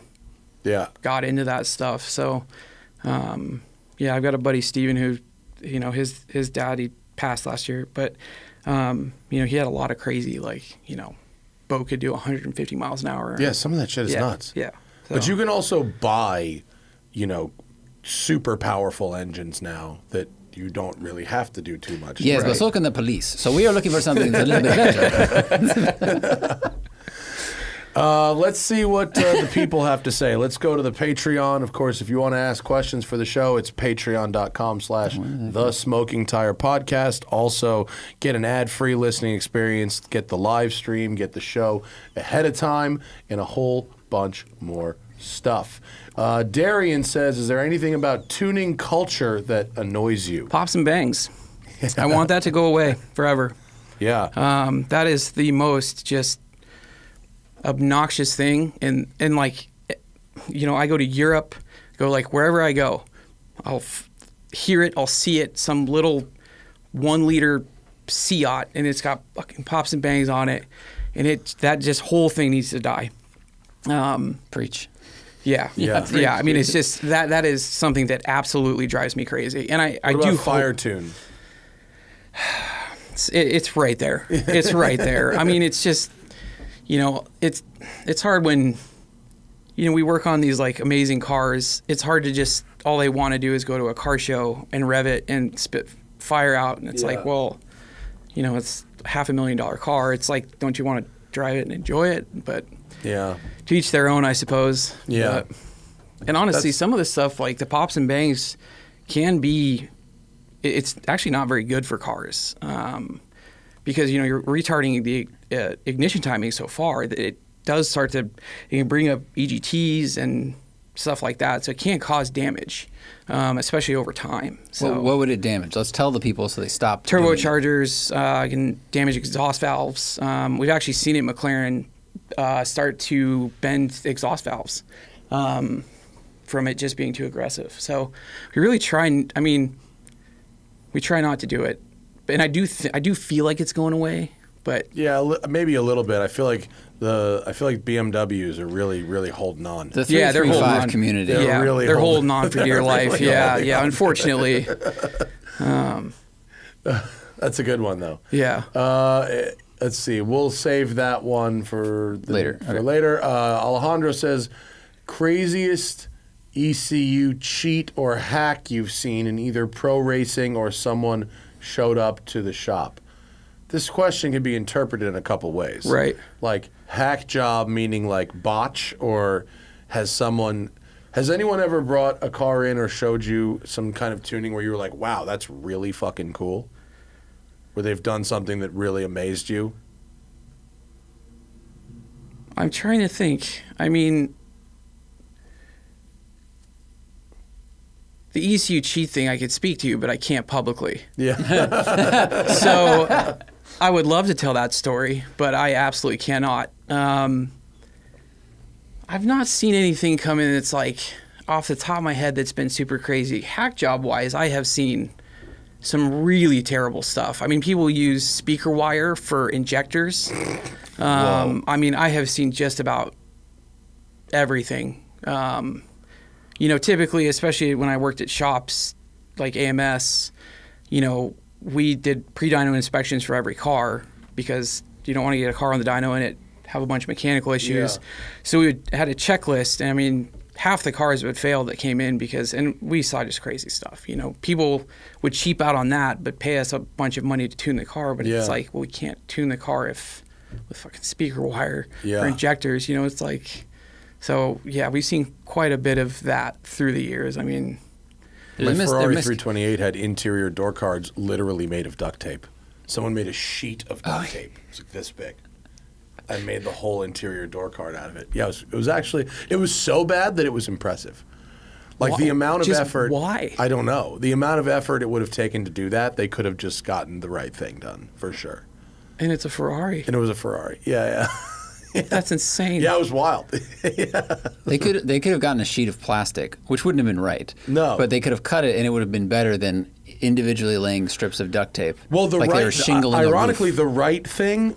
yeah. got into that stuff. So, um, yeah, I've got a buddy Steven who, you know, his his dad he passed last year, but um, you know he had a lot of crazy like you know, boat could do 150 miles an hour. Yeah, some of that shit is yeah, nuts. Yeah, But you can also buy, you know, super powerful engines now that you don't really have to do too much. Yes, but so can the police. So we are looking for something that's a little bit better. <laughs> <laughs> Uh, let's see what uh, the people have to say. Let's go to the Patreon. Of course, if you want to ask questions for the show, it's patreon.com slash the smoking tire podcast. Also, get an ad-free listening experience, get the live stream, get the show ahead of time, and a whole bunch more stuff. Uh, Darian says, is there anything about tuning culture that annoys you? pops and bangs. I want that to go away forever. <laughs> Yeah. Um, that is the most just obnoxious thing, and and like, you know, I go to Europe, go like wherever I go, I'll f- hear it, I'll see it, some little one liter Seat, and it's got fucking pops and bangs on it, and it that just whole thing needs to die. Um, Preach. yeah, Yeah. yeah. I mean, it's just that that is something that absolutely drives me crazy, and I I what do about hope- fire tune? <sighs> It's, it, it's right there. It's right there. I mean, it's just, you know, it's it's hard when, you know, we work on these like amazing cars. It's hard to just all they want to do is go to a car show and rev it and spit fire out, and it's Yeah. like, well, you know, it's half a million dollar car. It's like, don't you want to drive it and enjoy it? But Yeah. to each their own, I suppose. Yeah. But, And honestly, That's- some of the stuff like the pops and bangs can be, it's actually not very good for cars um, because you know you're retarding the uh, ignition timing so far that it does start to it can bring up EGTs and stuff like that. So it can cause damage, um, especially over time. So What, what would it damage? Let's tell the people so they stop. turbochargers uh, can damage exhaust valves. Um, we've actually seen it McLaren uh, start to bend exhaust valves um, from it just being too aggressive. So we really try and I mean, we try not to do it, and I do th- I do feel like it's going away, but Yeah, maybe a little bit. I feel like the I feel like BMWs are really really holding on. The yeah, they're holding on. community. They're yeah, really they're holding- holding on for dear <laughs> life. really yeah, yeah. on. Unfortunately, <laughs> That's a good one though. yeah. Uh, eh, let's see. We'll save that one for the, Later. For Okay. later. Uh, Alejandro says, craziest ECU cheat or hack you've seen in either pro racing or someone showed up to the shop. This question can be interpreted in a couple ways. Right. Like hack job meaning like botch or has someone has anyone ever brought a car in or showed you some kind of tuning where you were like, "Wow, that's really fucking cool." Where they've done something that really amazed you? I'm trying to think. I mean, the ECU cheat thing I could speak to you, but I can't publicly. Yeah. <laughs> So I would love to tell that story, but I absolutely cannot. Um, I've not seen anything come in that's like off the top of my head that's been super crazy. Hack job wise, I have seen some really terrible stuff. I mean, people use speaker wire for injectors. Um, I mean, I have seen just about everything. Um, you know, typically, especially when I worked at shops like AMS, you know, we did pre-dyno inspections for every car because you don't want to get a car on the dyno and it have a bunch of mechanical issues. Yeah. So we would, had a checklist, and I mean, half the cars would fail that came in because, and we saw just crazy stuff. You know, people would cheap out on that, but pay us a bunch of money to tune the car. But Yeah. it's like, well, we can't tune the car if with fucking speaker wire Yeah. or injectors. You know, it's like, so yeah, we've seen quite a bit of that through the years. I mean, My a mis- Ferrari 328 had interior door cards literally made of duct tape. Someone made a sheet of Oh, duct tape. It was like this big. I made the whole interior door card out of it. Yeah, it was, it was actually it was so bad that it was impressive. Like Why- the amount of just effort. why? I don't know. The amount of effort it would have taken to do that, they could have just gotten the right thing done for sure. and it's a Ferrari. And it was a Ferrari. Yeah, yeah, <laughs> <laughs> That's insane. yeah. It was wild. <laughs> yeah. They could they could have gotten a sheet of plastic, which wouldn't have been right. No. but they could have cut it, and it would have been better than individually laying strips of duct tape. Well, the like right, they were shingling. a ironically, roof. the right thing,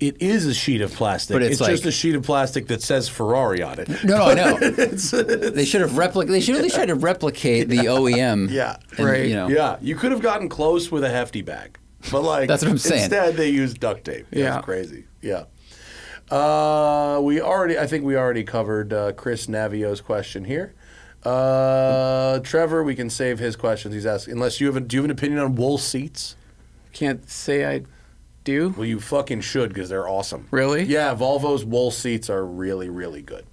it is a sheet of plastic. But it's it's just a sheet of plastic that says Ferrari on it. no, no, I know. <laughs> they should have replic. They should at least try to replicate the OEM. Yeah. and, Right. You know, Yeah, you could have gotten close with a hefty bag, but like That's what I'm saying. Instead, they used duct tape. Yeah, Yeah. crazy. Yeah. Uh, we already, I think we already covered uh, Chris Navio's question here. Uh, Trevor, we can save his questions. He's asking, unless you have, a, do you have an opinion on wool seats? Can't say I do. Well, you fucking should because they're awesome. Really? Yeah, Volvo's wool seats are really, really good.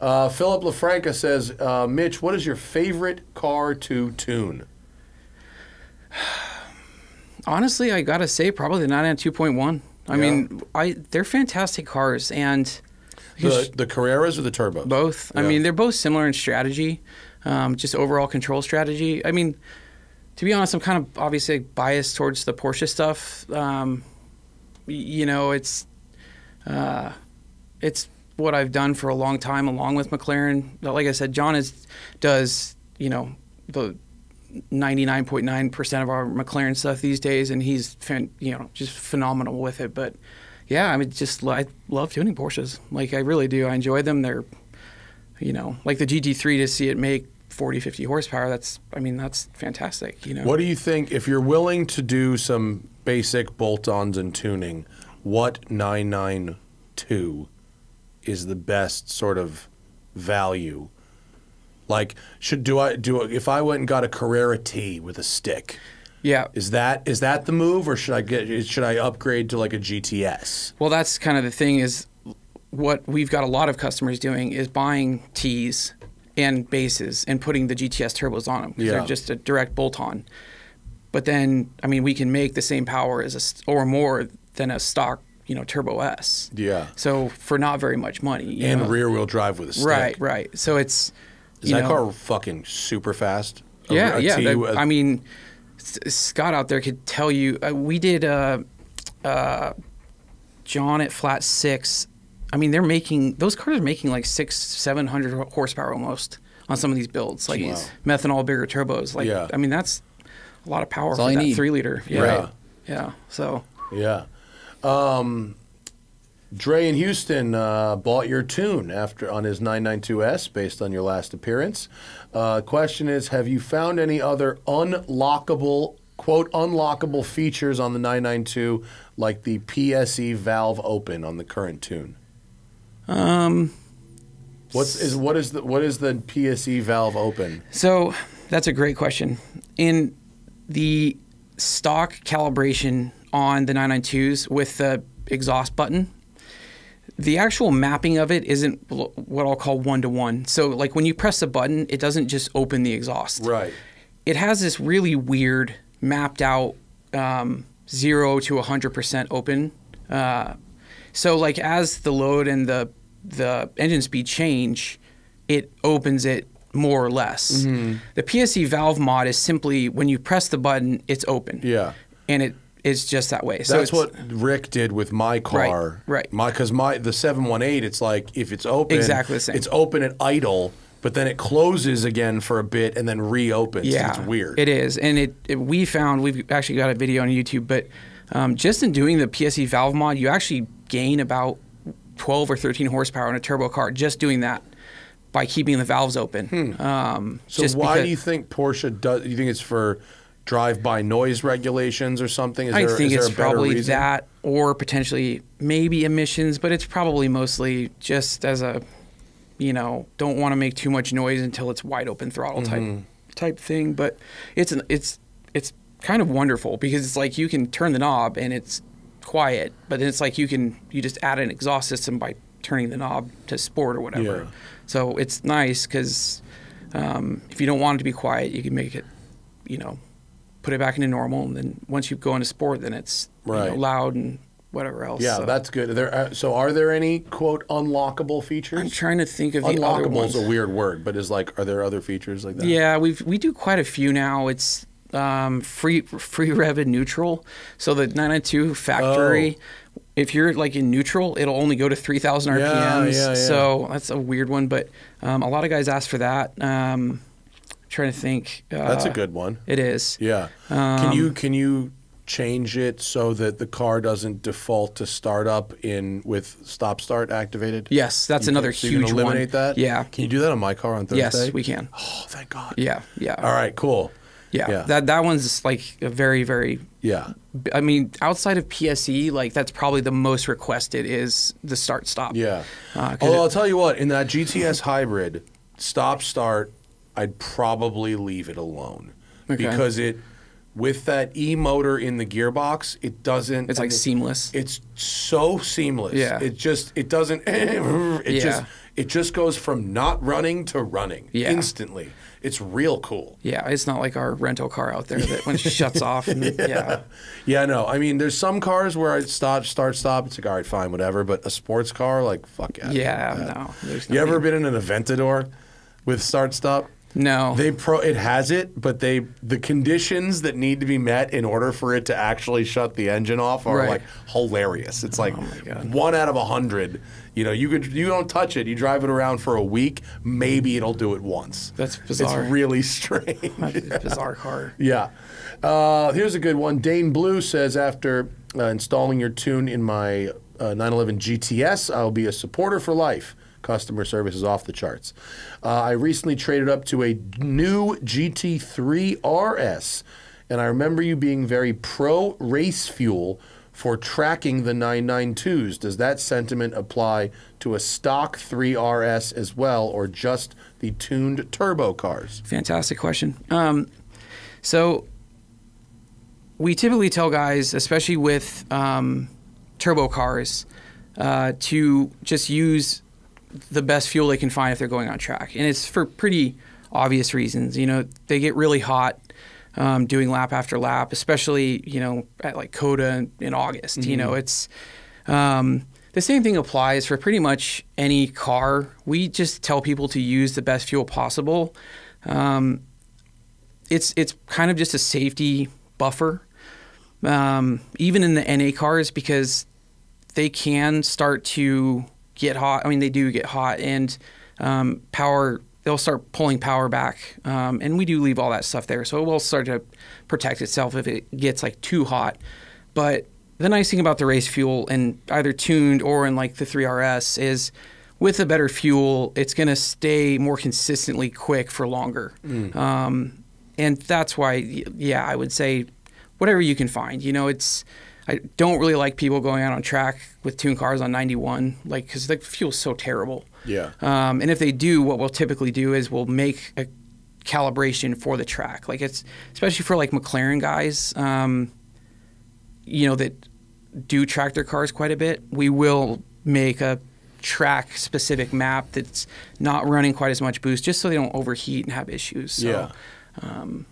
Uh, Philip LaFranca says, uh, Mitch, what is your favorite car to tune? <sighs> Honestly, I gotta say probably the 992.1. 2.1. I Yeah. mean, I they're fantastic cars and The, the Carreras or the turbos? both. I Yeah. mean, they're both similar in strategy, um, just overall control strategy. I mean, to be honest, I'm kind of obviously biased towards the Porsche stuff. Um, you know, it's uh, it's what I've done for a long time, along with McLaren. Like I said, John is does you know the 99.9% of our McLaren stuff these days, and he's you know just phenomenal with it. But yeah, I mean, just I love tuning Porsches. Like I really do. I enjoy them. They're you know like the GT3 to see it make 40, 50 horsepower. That's I mean that's fantastic. You know. What do you think, if you're willing to do some basic bolt-ons and tuning, what 992 is the best sort of value? Like, should do I do if I went and got a Carrera T with a stick? Yeah. Is that is that the move, or should I get should I upgrade to like a GTS? Well, that's kind of the thing is what we've got a lot of customers doing is buying tees and bases and putting the GTS turbos on them because Yeah. they're just a direct bolt on. But then, I mean, we can make the same power as a or more than a stock, you know, Turbo S. Yeah. So for not very much money. you And know? rear wheel drive with a stick. Right, right. So it's Is that know, car fucking super fast? A- yeah, a yeah. T that- with- I mean, Scott out there could tell you. Uh, we did uh, uh, John at Flat Six. I mean, they're making those cars are making like six, seven hundred horsepower almost on some of these builds, like Wow. methanol bigger turbos. Like, Yeah. I mean, that's a lot of power That's for all that need. three liter. Yeah. Right. Yeah. So Yeah. Um, Dre in Houston uh, bought your tune after on his 992S based on your last appearance. Uh, question is, have you found any other unlockable quote unlockable features on the 992 like the PSE valve open on the current tune? um, What's is what is the what is the PSE valve open? So that's a great question. In the stock calibration on the 992s with the exhaust button, the actual mapping of it isn't what I'll call one to one. So, like when you press the button, it doesn't just open the exhaust. Right. It has this really weird mapped out um, zero to 100% open. Uh, so, like as the load and the the engine speed change, it opens it more or less. Mm-hmm. The PSE valve mod is simply when you press the button, it's open. Yeah. and it is just that way. So That's what Rick did with my car. right. right. My because my the seven one eight. It's like if it's open, Exactly the same. It's open at idle, but then it closes again for a bit and then reopens. Yeah, it's weird. It is, and it, it we found we've actually got a video on YouTube, but um, just in doing the PSE valve mod, you actually gain about 12 or 13 horsepower in a turbo car just doing that by keeping the valves open. Um, Hmm. so just why because- do you think Porsche does? You think it's for drive-by noise regulations or something? Is I there, think it's probably reason? that, or potentially maybe emissions, but it's probably mostly just as a, you know, don't want to make too much noise until it's wide open throttle type Mm-hmm. type thing. But it's an it's it's kind of wonderful because it's like you can turn the knob and it's quiet, but then it's like you can you just add an exhaust system by turning the knob to sport or whatever. Yeah. So it's nice because um, if you don't want it to be quiet, you can make it, you know, put it back into normal, and then once you go into sport, then it's you know, loud and whatever else. Yeah, so. that's good. There, uh, so are there any quote unlockable features? I'm trying to think of Unlockable is a weird word, but is like, are there other features like that? Yeah, we've we do quite a few now. It's um, free free <laughs> rev and neutral. So the 992 factory, Oh. if you're like in neutral, it'll only go to 3,000 RPMs. Yeah, yeah, yeah. So that's a weird one, but um, a lot of guys ask for that. Um, trying to think. Uh, That's a good one. It is. Yeah. can you can you change it so that the car doesn't default to startup in with stop start activated? Yes, that's You can- another so you can huge one. eliminate that. Yeah. Can you do that on my car on Thursday? Yes, we can. Oh, thank God. Yeah, yeah. All right. Cool. Yeah, Yeah. that that one's like a very very. Yeah. I mean, outside of PSE, like that's probably the most requested is the start stop. Yeah. Uh, Although it- I'll tell you what, in that GTS hybrid, stop start, I'd probably leave it alone Okay. because it, with that e motor in the gearbox, it doesn't. It's like it- seamless. It's so seamless. Yeah. It just it doesn't. <laughs> It just it just goes from not running to running Yeah. instantly. It's real cool. Yeah, it's not like our rental car out there that when it <laughs> shuts off. And, yeah. Yeah, no. I mean, there's some cars where I stop, start, stop. It's like, all right, fine, whatever. But a sports car, like, fuck yeah. Yeah, no. No You ever been in an Aventador with start stop? No. They pro it has it, but they the conditions that need to be met in order for it to actually shut the engine off are Right. Oh like hilarious. It's like God. one out of a hundred. You know, you could you don't touch it, you drive it around for a week, maybe it'll do it once. That's bizarre. It's really strange. Bizarre car. <laughs> Yeah. Uh, here's a good one. Dane Blue says after uh, installing your tune in my uh, 911 GTS, I'll be a supporter for life. Customer service is off the charts. Uh, I recently traded up to a new GT3 RS, and I remember you being very pro race fuel for tracking the 992s. Does that sentiment apply to a stock 3 RS as well, or just the tuned turbo cars? Fantastic question. Um, so we typically tell guys, especially with um, turbo cars, uh, to just use the best fuel they can find if they're going on track, and it's for pretty obvious reasons. You know, they get really hot um, doing lap after lap, especially you know at like COTA in August. Mm-hmm. You know, it's um, the same thing applies for pretty much any car. We just tell people to use the best fuel possible. Um, it's it's kind of just a safety buffer, um, even in the NA cars because they can start to get hot. I mean, they do get hot, and um, power they'll start pulling power back, um, and we do leave all that stuff there, so it will start to protect itself if it gets like too hot. But the nice thing about the race fuel, and either tuned or in like the 3RS, is with a better fuel, it's going to stay more consistently quick for longer. Mm. Um, and that's why, yeah, I would say whatever you can find. You know, it's I don't really like people going out on track with tuned cars on 91, like because the fuel's so terrible. Yeah. Um, and if they do, what we'll typically do is we'll make a calibration for the track. Like it's especially for like McLaren guys, um, you know that do track their cars quite a bit. We will make a track specific map that's not running quite as much boost, just so they don't overheat and have issues. So, yeah. Um,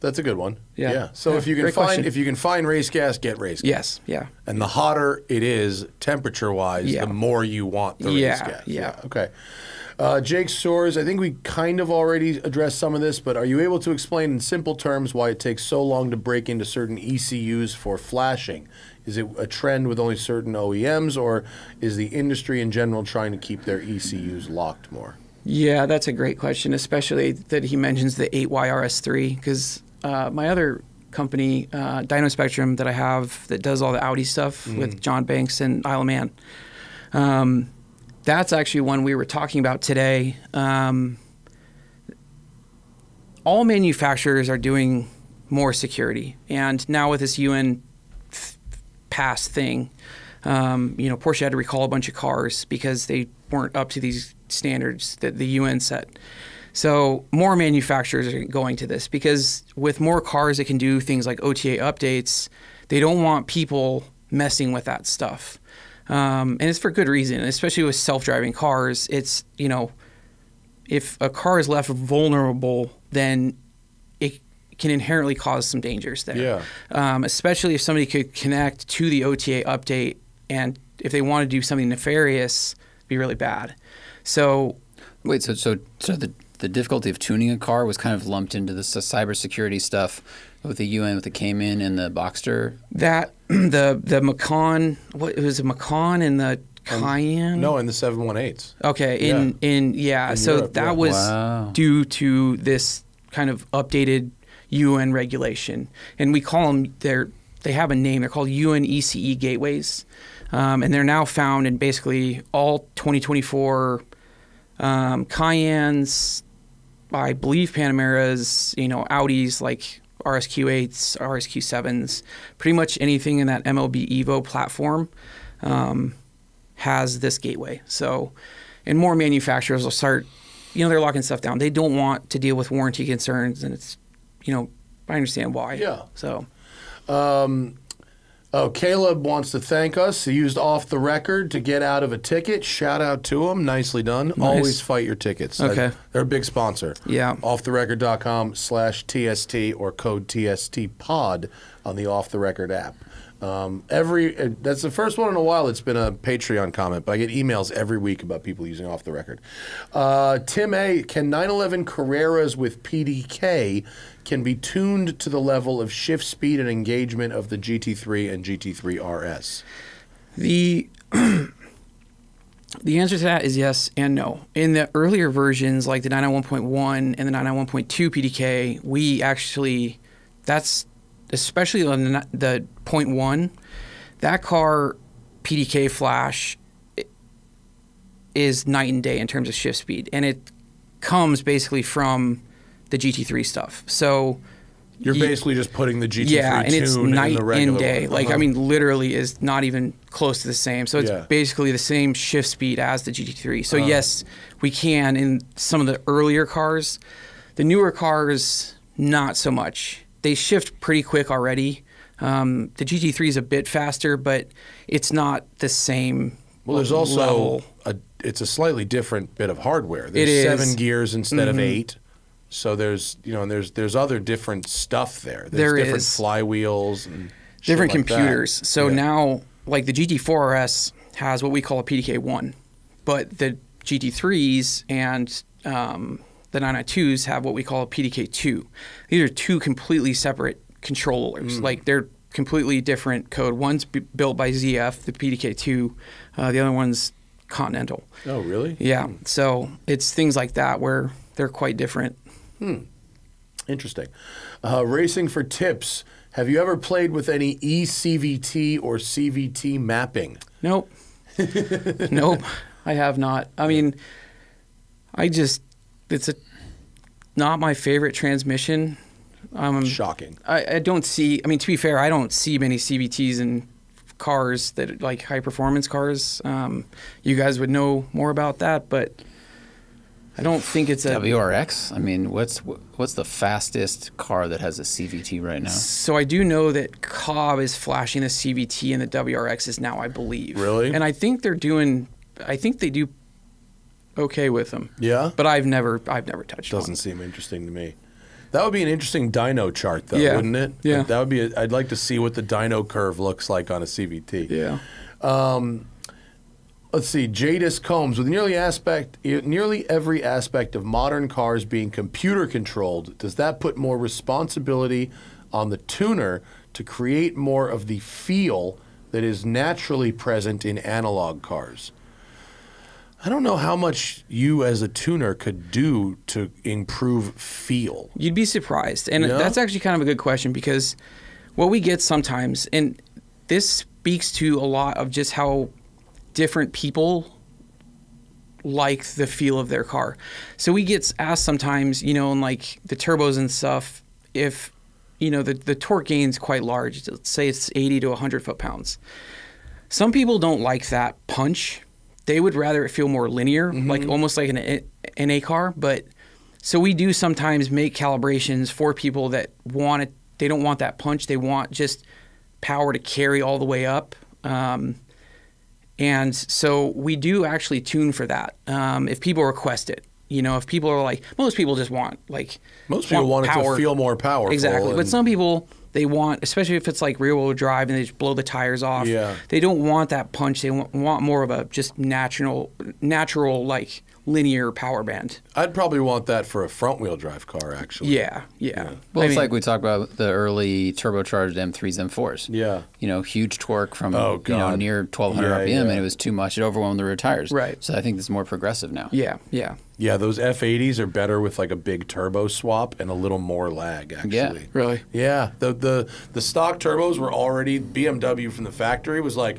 that's a good one. Yeah. yeah. So yeah, if you can find question. if you can find race gas, get race gas. Yes. Yeah. And the hotter it is temperature wise, yeah. the more you want the yeah, race gas. Yeah. Okay. Uh, Jake Soares, I think we kind of already addressed some of this, but are you able to explain in simple terms why it takes so long to break into certain ECUs for flashing? Is it a trend with only certain OEMs, or is the industry in general trying to keep their ECUs locked more? Yeah, that's a great question, especially that he mentions the 8YRS3, because uh, my other company, uh, Dyno Spectrum, that I have that does all the Audi stuff mm. with John Banks and Isle of Man. Um, that's actually one we were talking about today. Um, all manufacturers are doing more security, and now with this UN f- pass thing, um, you know, Porsche had to recall a bunch of cars because they weren't up to these standards that the UN set. So more manufacturers are going to this because with more cars that can do things like OTA updates, they don't want people messing with that stuff. Um, and it's for good reason, especially with self-driving cars. It's you know, if a car is left vulnerable, then it can inherently cause some dangers there. Yeah. Um, especially if somebody could connect to the OTA update, and if they want to do something nefarious, be really bad. So wait, so so so the the difficulty of tuning a car was kind of lumped into the cybersecurity stuff with the UN, with the Cayman and the Boxster. That <clears throat> the the Macan, what it was a Macan and the Cayenne. Um, no, in the seven one eights. Okay, in yeah. in yeah, in so Europe, that yeah. was wow. due to this kind of updated UN regulation, and we call them they're they have a name. They're called UN ECE gateways, um, and they're now found in basically all 2024 um, Cayennes, I believe Panameras, you know, Audis like RSQ8s, RSQ7s, pretty much anything in that MLB Evo platform um, has this gateway. So, and more manufacturers will start, you know, they're locking stuff down. They don't want to deal with warranty concerns, and it's, you know, I understand why. Yeah. So, um, Oh, Caleb wants to thank us. He used off the record to get out of a ticket. Shout out to him. Nicely done. Nice. Always fight your tickets. Okay. They're a big sponsor. Yeah. Offtherecord.com slash TST or code TST pod on the Off the Record app. Um, every uh, that's the first one in a while. It's been a Patreon comment, but I get emails every week about people using off the record. Uh, Tim A. Can 911 Carreras with PDK can be tuned to the level of shift speed and engagement of the GT3 and GT3 RS? The <clears throat> the answer to that is yes and no. In the earlier versions, like the 991.1 and the 991.2 PDK, we actually that's especially on the, the point one, that car PDK flash is night and day in terms of shift speed, and it comes basically from the GT3 stuff. So you're you, basically just putting the GT3 yeah, and it's night and day. Uh-huh. Like I mean, literally is not even close to the same. So it's yeah. basically the same shift speed as the GT3. So uh-huh. yes, we can in some of the earlier cars. The newer cars, not so much. They shift pretty quick already. Um, the GT3 is a bit faster, but it's not the same. Well, there's also level. a it's a slightly different bit of hardware. There's It is. Mm-hmm. seven gears instead of eight. So there's you know and there's there's other different stuff there. There's There different is. flywheels and different like that. computers. So Yeah. now, like the GT4 RS has what we call a PDK one, but the GT3s and um, the 992s have what we call a PDK two. These are two completely separate controllers. Like they're completely different code. One's b- built by ZF, the PDK two. Uh, the other one's Continental. Oh really? Yeah. So it's things like that where they're quite different. Interesting. Uh, racing for tips. Have you ever played with any E eCVT or CVT mapping? Nope. <laughs> nope. I have not. I mean, I just it's a not my favorite transmission. Um, Shocking. I, I don't see. I mean, to be fair, I don't see many CVTs in cars that like high performance cars. Um, you guys would know more about that, but I don't think it's a. WRX. I mean, what's what's the fastest car that has a CVT right now? So I do know that Cobb is flashing the CVT and the WRXs now, I believe. Really? And I think they're doing. I think they do okay with them. Yeah. But I've never, I've never touched Doesn't one. seem interesting to me. That would be an interesting dyno chart, though, Yeah. wouldn't it? Yeah. That would be. A, I'd like to see what the dyno curve looks like on a CVT. Yeah. Um, Let's see. Jadis Combs, with nearly aspect, nearly every aspect of modern cars being computer controlled, does that put more responsibility on the tuner to create more of the feel that is naturally present in analog cars? I don't know how much you as a tuner could do to improve feel. You'd be surprised. And Yeah? that's actually kind of a good question because what we get sometimes, and this speaks to a lot of just how different people like the feel of their car. So we get asked sometimes, you know, in like the turbos and stuff, if, you know, the, the torque gain's quite large. Let's say it's 80 to 100 foot pounds. Some people don't like that punch. They would rather it feel more linear, like almost like an NA car. But so we do sometimes make calibrations for people that want it. They don't want that punch. They want just power to carry all the way up. Um, and so we do actually tune for that um, if people request it. You know, if people are like, most people just want like Most people want, it to feel more powerful. Exactly. But some people they want, especially if it's like rear wheel drive and they just blow the tires off. Yeah. They don't want that punch. They want, want more of a just natural, natural like linear power band. I'd probably want that for a front wheel drive car, actually. Yeah. Yeah. Well, I it's mean, like we talked about the early turbocharged M3s, M4s. Yeah. You know, huge torque from Oh, you know near 1200 Yeah, RPM, yeah. and it was too much. It overwhelmed the rear tires. Right. So I think it's more progressive now. Yeah. Yeah. Yeah, those F80s are better with like a big turbo swap and a little more lag, actually. Yeah. Really. Yeah, the the the stock turbos were already BMW from the factory was like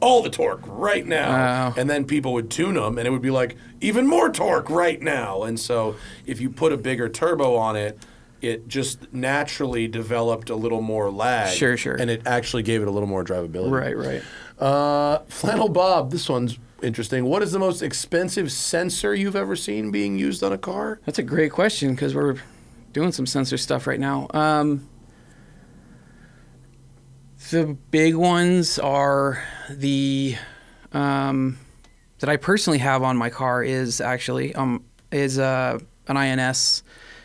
all the torque right now, Wow. and then people would tune them, and it would be like even more torque right now. And so if you put a bigger turbo on it, it just naturally developed a little more lag. Sure, sure. And it actually gave it a little more drivability. Right. Right. Uh, Flannel Bob, this one's interesting. What is the most expensive sensor you've ever seen being used on a car? That's a great question because we're doing some sensor stuff right now. Um, the big ones are the um, that I personally have on my car is actually um, is uh, an INS.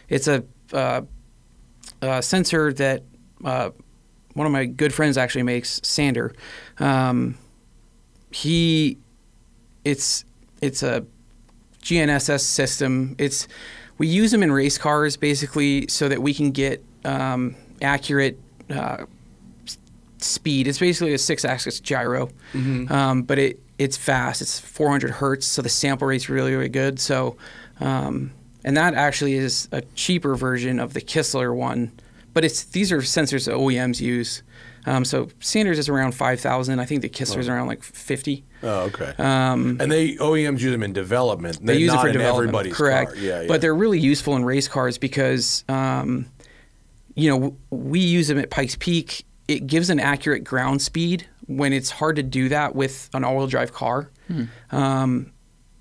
It's a, uh, a sensor that uh, one of my good friends actually makes, Sander. Um, he, it's it's a GNSS system. It's we use them in race cars basically so that we can get um, accurate uh, speed. It's basically a six-axis gyro, um, but it it's fast. It's 400 hertz, so the sample rate's really really good. So, um, and that actually is a cheaper version of the Kistler one, but it's these are sensors that OEMs use. Um, so Sanders is around 5,000. I think the Kistler's around like 50. Oh, okay. Um, and they OEMs use them in development. they use it for in development. everybody's correct. car. Yeah, yeah. But they're really useful in race cars because, um, you know, we use them at Pikes Peak. It gives an accurate ground speed when it's hard to do that with an all-wheel drive car. Um,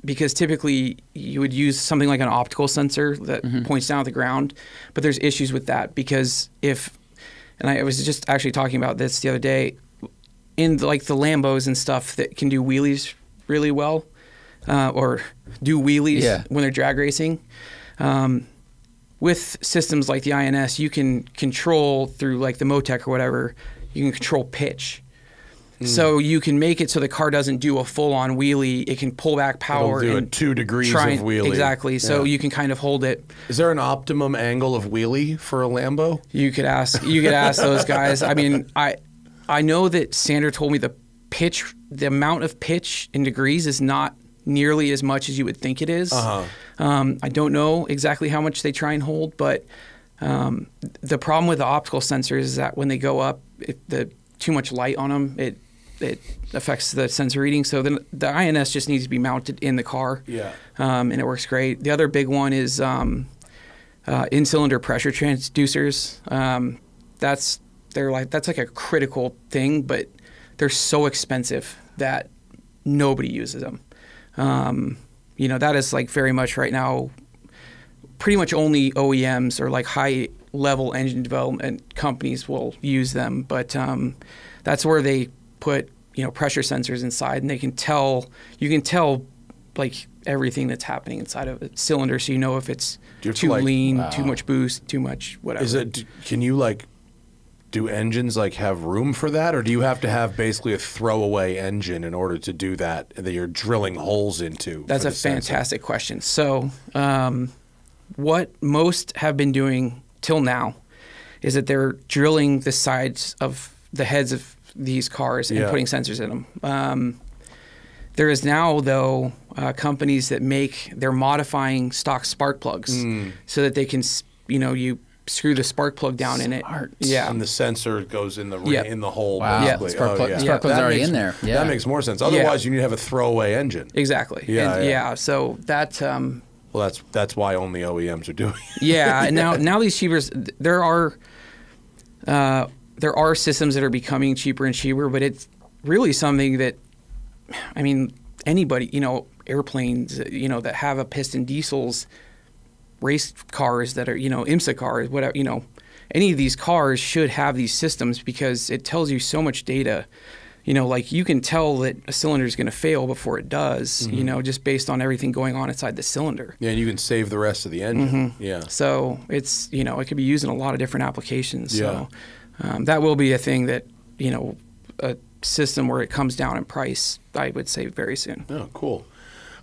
because typically you would use something like an optical sensor that points down at the ground, but there's issues with that because if, and I was just actually talking about this the other day, in the, like the Lambos and stuff that can do wheelies really well, uh, or do wheelies Yeah. when they're drag racing. Um, with systems like the INS, you can control through like the Motec or whatever. You can control pitch. Hmm. So you can make it so the car doesn't do a full-on wheelie. It can pull back power do a and two degrees try of wheelie. Exactly. So Yeah. you can kind of hold it. Is there an optimum angle of wheelie for a Lambo? You could ask. You could ask those <laughs> guys. I mean, I, I know that Sander told me the pitch, the amount of pitch in degrees is not nearly as much as you would think it is. Uh-huh. Um, I don't know exactly how much they try and hold, but um, the problem with the optical sensors is that when they go up, if the too much light on them, it it affects the sensor reading. So then the INS just needs to be mounted in the car. Yeah. Um, and it works great. The other big one is um, uh, in-cylinder pressure transducers. Um, that's they're like that's like a critical thing, but they're so expensive that nobody uses them. You know that is like very much right now. Pretty much only OEMs or like high level engine development companies will use them, but um, that's where they put you know pressure sensors inside, and they can tell you can tell like everything that's happening inside of a cylinder, so you know if it's too like- lean, too much boost, too much whatever. Is it? Can you like? Do engines like have room for that, or do you have to have basically a throwaway engine in order to do that that you're drilling holes into? That's a the sensor? fantastic question. So, um, what most have been doing till now is that they're drilling the sides of the heads of these cars and Yeah. putting sensors in them. Um, there is now, though, uh, companies that make they're modifying stock spark plugs Hmm. so that they can, you know, you screw the spark plug down in it. Yeah. and the sensor goes in the re- Yeah. in the hole. Wow. basically. Spark Oh, yeah. spark plug's That already makes- in there. Yeah. That makes more sense. Otherwise, you need to have a throwaway engine. Exactly. Yeah, And, yeah. So that um, Well, that's that's why only OEMs are doing. it. yeah, <laughs> and now now these cheapers there are uh, there are systems that are becoming cheaper and cheaper, but it's really something that I mean anybody you know airplanes you know that have a piston diesels, race cars that are you know IMSA cars whatever you know any of these cars should have these systems because it tells you so much data. You know, like you can tell that a cylinder is going to fail before it does. You know, just based on everything going on inside the cylinder. Yeah, and you can save the rest of the engine. Mm-hmm. Yeah. So it's you know it could be used in a lot of different applications. Yeah. So um, that will be a thing that you know a system where it comes down in price. I would say very soon. Oh, cool.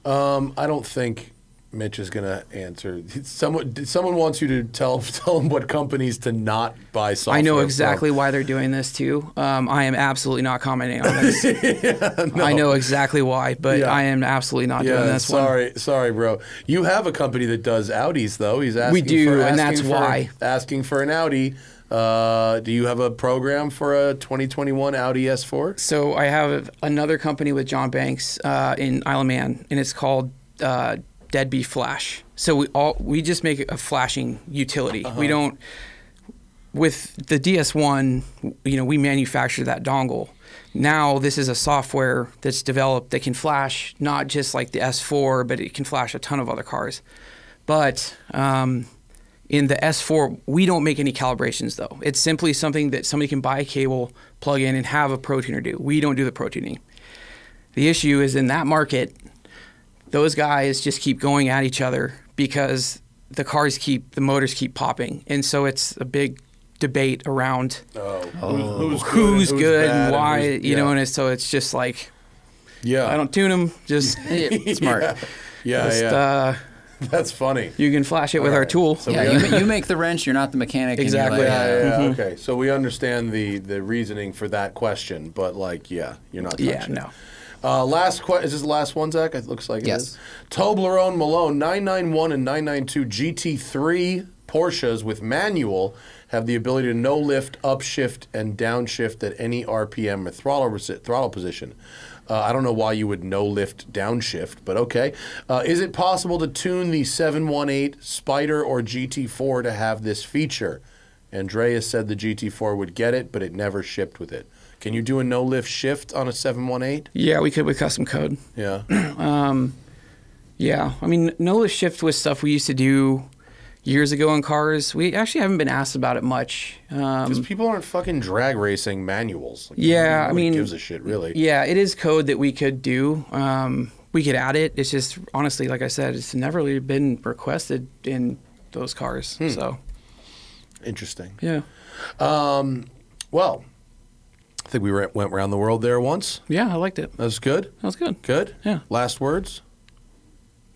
Um, I don't think Mitch is going to answer. Someone, someone wants you to tell <laughs> tell them what companies to not buy software. I know from. exactly why they're doing this too. Um, I am absolutely not commenting on this. <laughs> I know exactly why, but Yeah. I am absolutely not doing Yeah, this one. sorry, sorry, bro. You have a company that does Audis, though. He's asking. We do, for, and that's for- why. asking for an Audi. Uh, do you have a program for a 2021 Audi S4? So I have another company with John Banks uh, in Isle of Man, and it's called uh, Deadbeat Flash. So we all we just make a flashing utility. We don't with the DS1. You know, we manufacture that dongle. Now this is a software that's developed that can flash not just like the S4, but it can flash a ton of other cars. But um, in the S4, we don't make any calibrations though. It's simply something that somebody can buy a cable, plug in, and have a pro tuner do. We don't do the pro tuning. The issue is in that market, those guys just keep going at each other because the cars keep, the motors keep popping. And so it's a big debate around Oh, who's, who's good and, bad why, who's- you know, and it's, so it's just like, yeah, I don't tune them, just, <laughs> <laughs> Smart. Yeah, yeah, just yeah. uh, <laughs> that's funny. you can flash it with our tool. So Yeah, you, you make the wrench. You're not the mechanic. Exactly. like, Yeah, yeah, Mm-hmm. okay. So we understand the the reasoning for that question, but like, yeah, you're not. Yeah, touching it. Uh, last question. Is this the last one, Zach? It looks like it Yes. is. Toblerone Malone 991 and 992 GT3 Porsches with manual have the ability to no lift, upshift, and downshift at any RPM or throttle throttle position. Uh, I don't know why you would no lift downshift, but okay. Uh, is it possible to tune the 718 Spyder or GT4 to have this feature? Andreas said the GT4 would get it, but it never shipped with it. Can you do a no lift shift on a 718? Yeah, we could with custom code. Yeah. <clears throat> Yeah, I mean, no lift shift was stuff we used to do years ago in cars. We actually haven't been asked about it much. Um, Because people aren't fucking drag racing manuals. Like, Yeah, I mean- gives a shit really. yeah, it is code that we could do, um, we could add it. It's just honestly, like I said, it's never really been requested in those cars. Hmm. So Interesting. yeah, Well, I think we went went around the world there once. yeah, I liked it. That was good. That was good. Good. Yeah. Last words.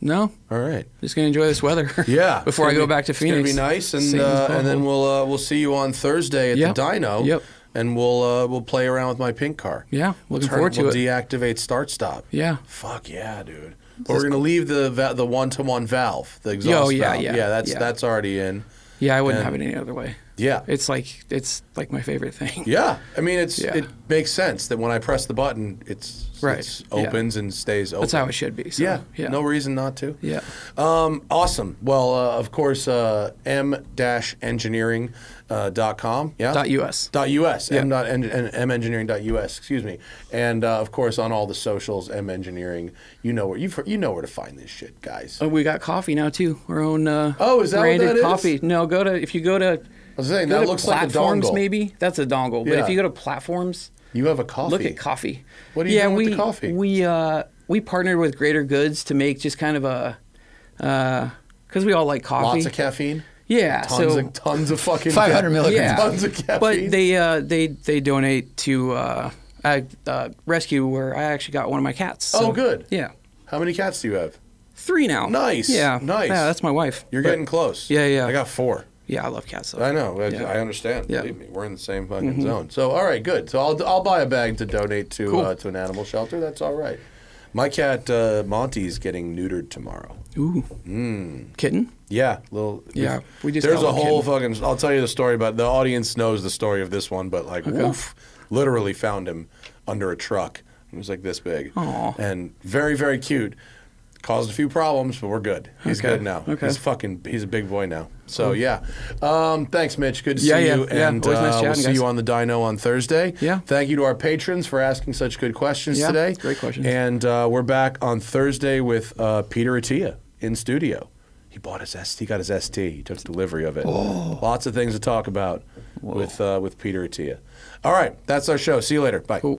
No, All right. just gonna enjoy this weather. <laughs> Yeah. <laughs> Before I go be- back to Phoenix. It's gonna be nice, and uh, and then we'll uh, we'll see you on Thursday at Yep. the dyno. Yep. And we'll uh, we'll play around with my pink car. Yeah, looking Turn- forward to we'll it. Deactivate start stop. yeah. Fuck yeah, dude. But we're gonna leave the the one to one valve, the exhaust Oh, yeah, valve. yeah, yeah. That's yeah. that's already in. Yeah, I wouldn't And- have it any other way. Yeah. It's like it's like my favorite thing. <laughs> Yeah, I mean it's Yeah. it makes sense that when I press the button, it's Right, it's yeah. opens and stays open. That's how it should be. So, yeah, yeah. no reason not to. Yeah. Um, awesome. Well, uh, of course, uh, m-engineering uh, dot com. Yeah. Dot US. Dot us. Yeah. M. Dot en- en- m-engineering dot us. Excuse me. And uh, of course, on all the socials, m engineering. You know where you you know where to find this shit, guys. Oh, we got coffee now too. Our own. Uh, Oh, is that what branded that is? coffee? No, go to if you go to. I was saying go that looks like a platforms, dongle. maybe that's a dongle. But Yeah. if you go to platforms, You have a coffee. look at coffee. What are you yeah, doing with we, the coffee? We uh, we partnered with Greater Goods to make just kind of a, because we all like coffee. Lots of caffeine. Yeah, Tons so of tons of fucking 500 milligrams. yeah, Tons of caffeine. but they uh, they they donate to uh, a, uh, rescue where I actually got one of my cats. Oh, good. Yeah, How many cats do you have? three now. Nice, Yeah, nice. Yeah, that's my wife. You're But- getting close. Yeah, yeah. I got four. Yeah, I love cats. Though. I know. I, Yeah. I understand. Yeah. Mm-hmm. Believe me, we're in the same fucking zone. So, all right, good. So, I'll I'll buy a bag to donate to Cool. uh, to an animal shelter. That's all right. My cat uh, Monty's getting neutered tomorrow. Ooh, kitten. Yeah, little. Yeah, we just There's a whole kitten. fucking. I'll tell you the story, but the audience knows the story of this one. But like, woof, literally found him under a truck. He was like this big, Aw. and very very cute. Caused a few problems, but we're good. He's Okay, good now. okay. He's fucking. He's a big boy now. So yeah. Um, thanks, Mitch. Good to Yeah, see yeah, you. yeah. And Always nice uh, we'll see guys. you on the dyno on Thursday. Yeah. Thank you to our patrons for asking such good questions Yeah, today. great questions. And uh, we're back on Thursday with uh, Peter Attia in studio. He bought his ST. He got his ST. He took delivery of it. Lots of things to talk about with uh, with Peter Attia. All right, that's our show. See you later. Bye. Cool.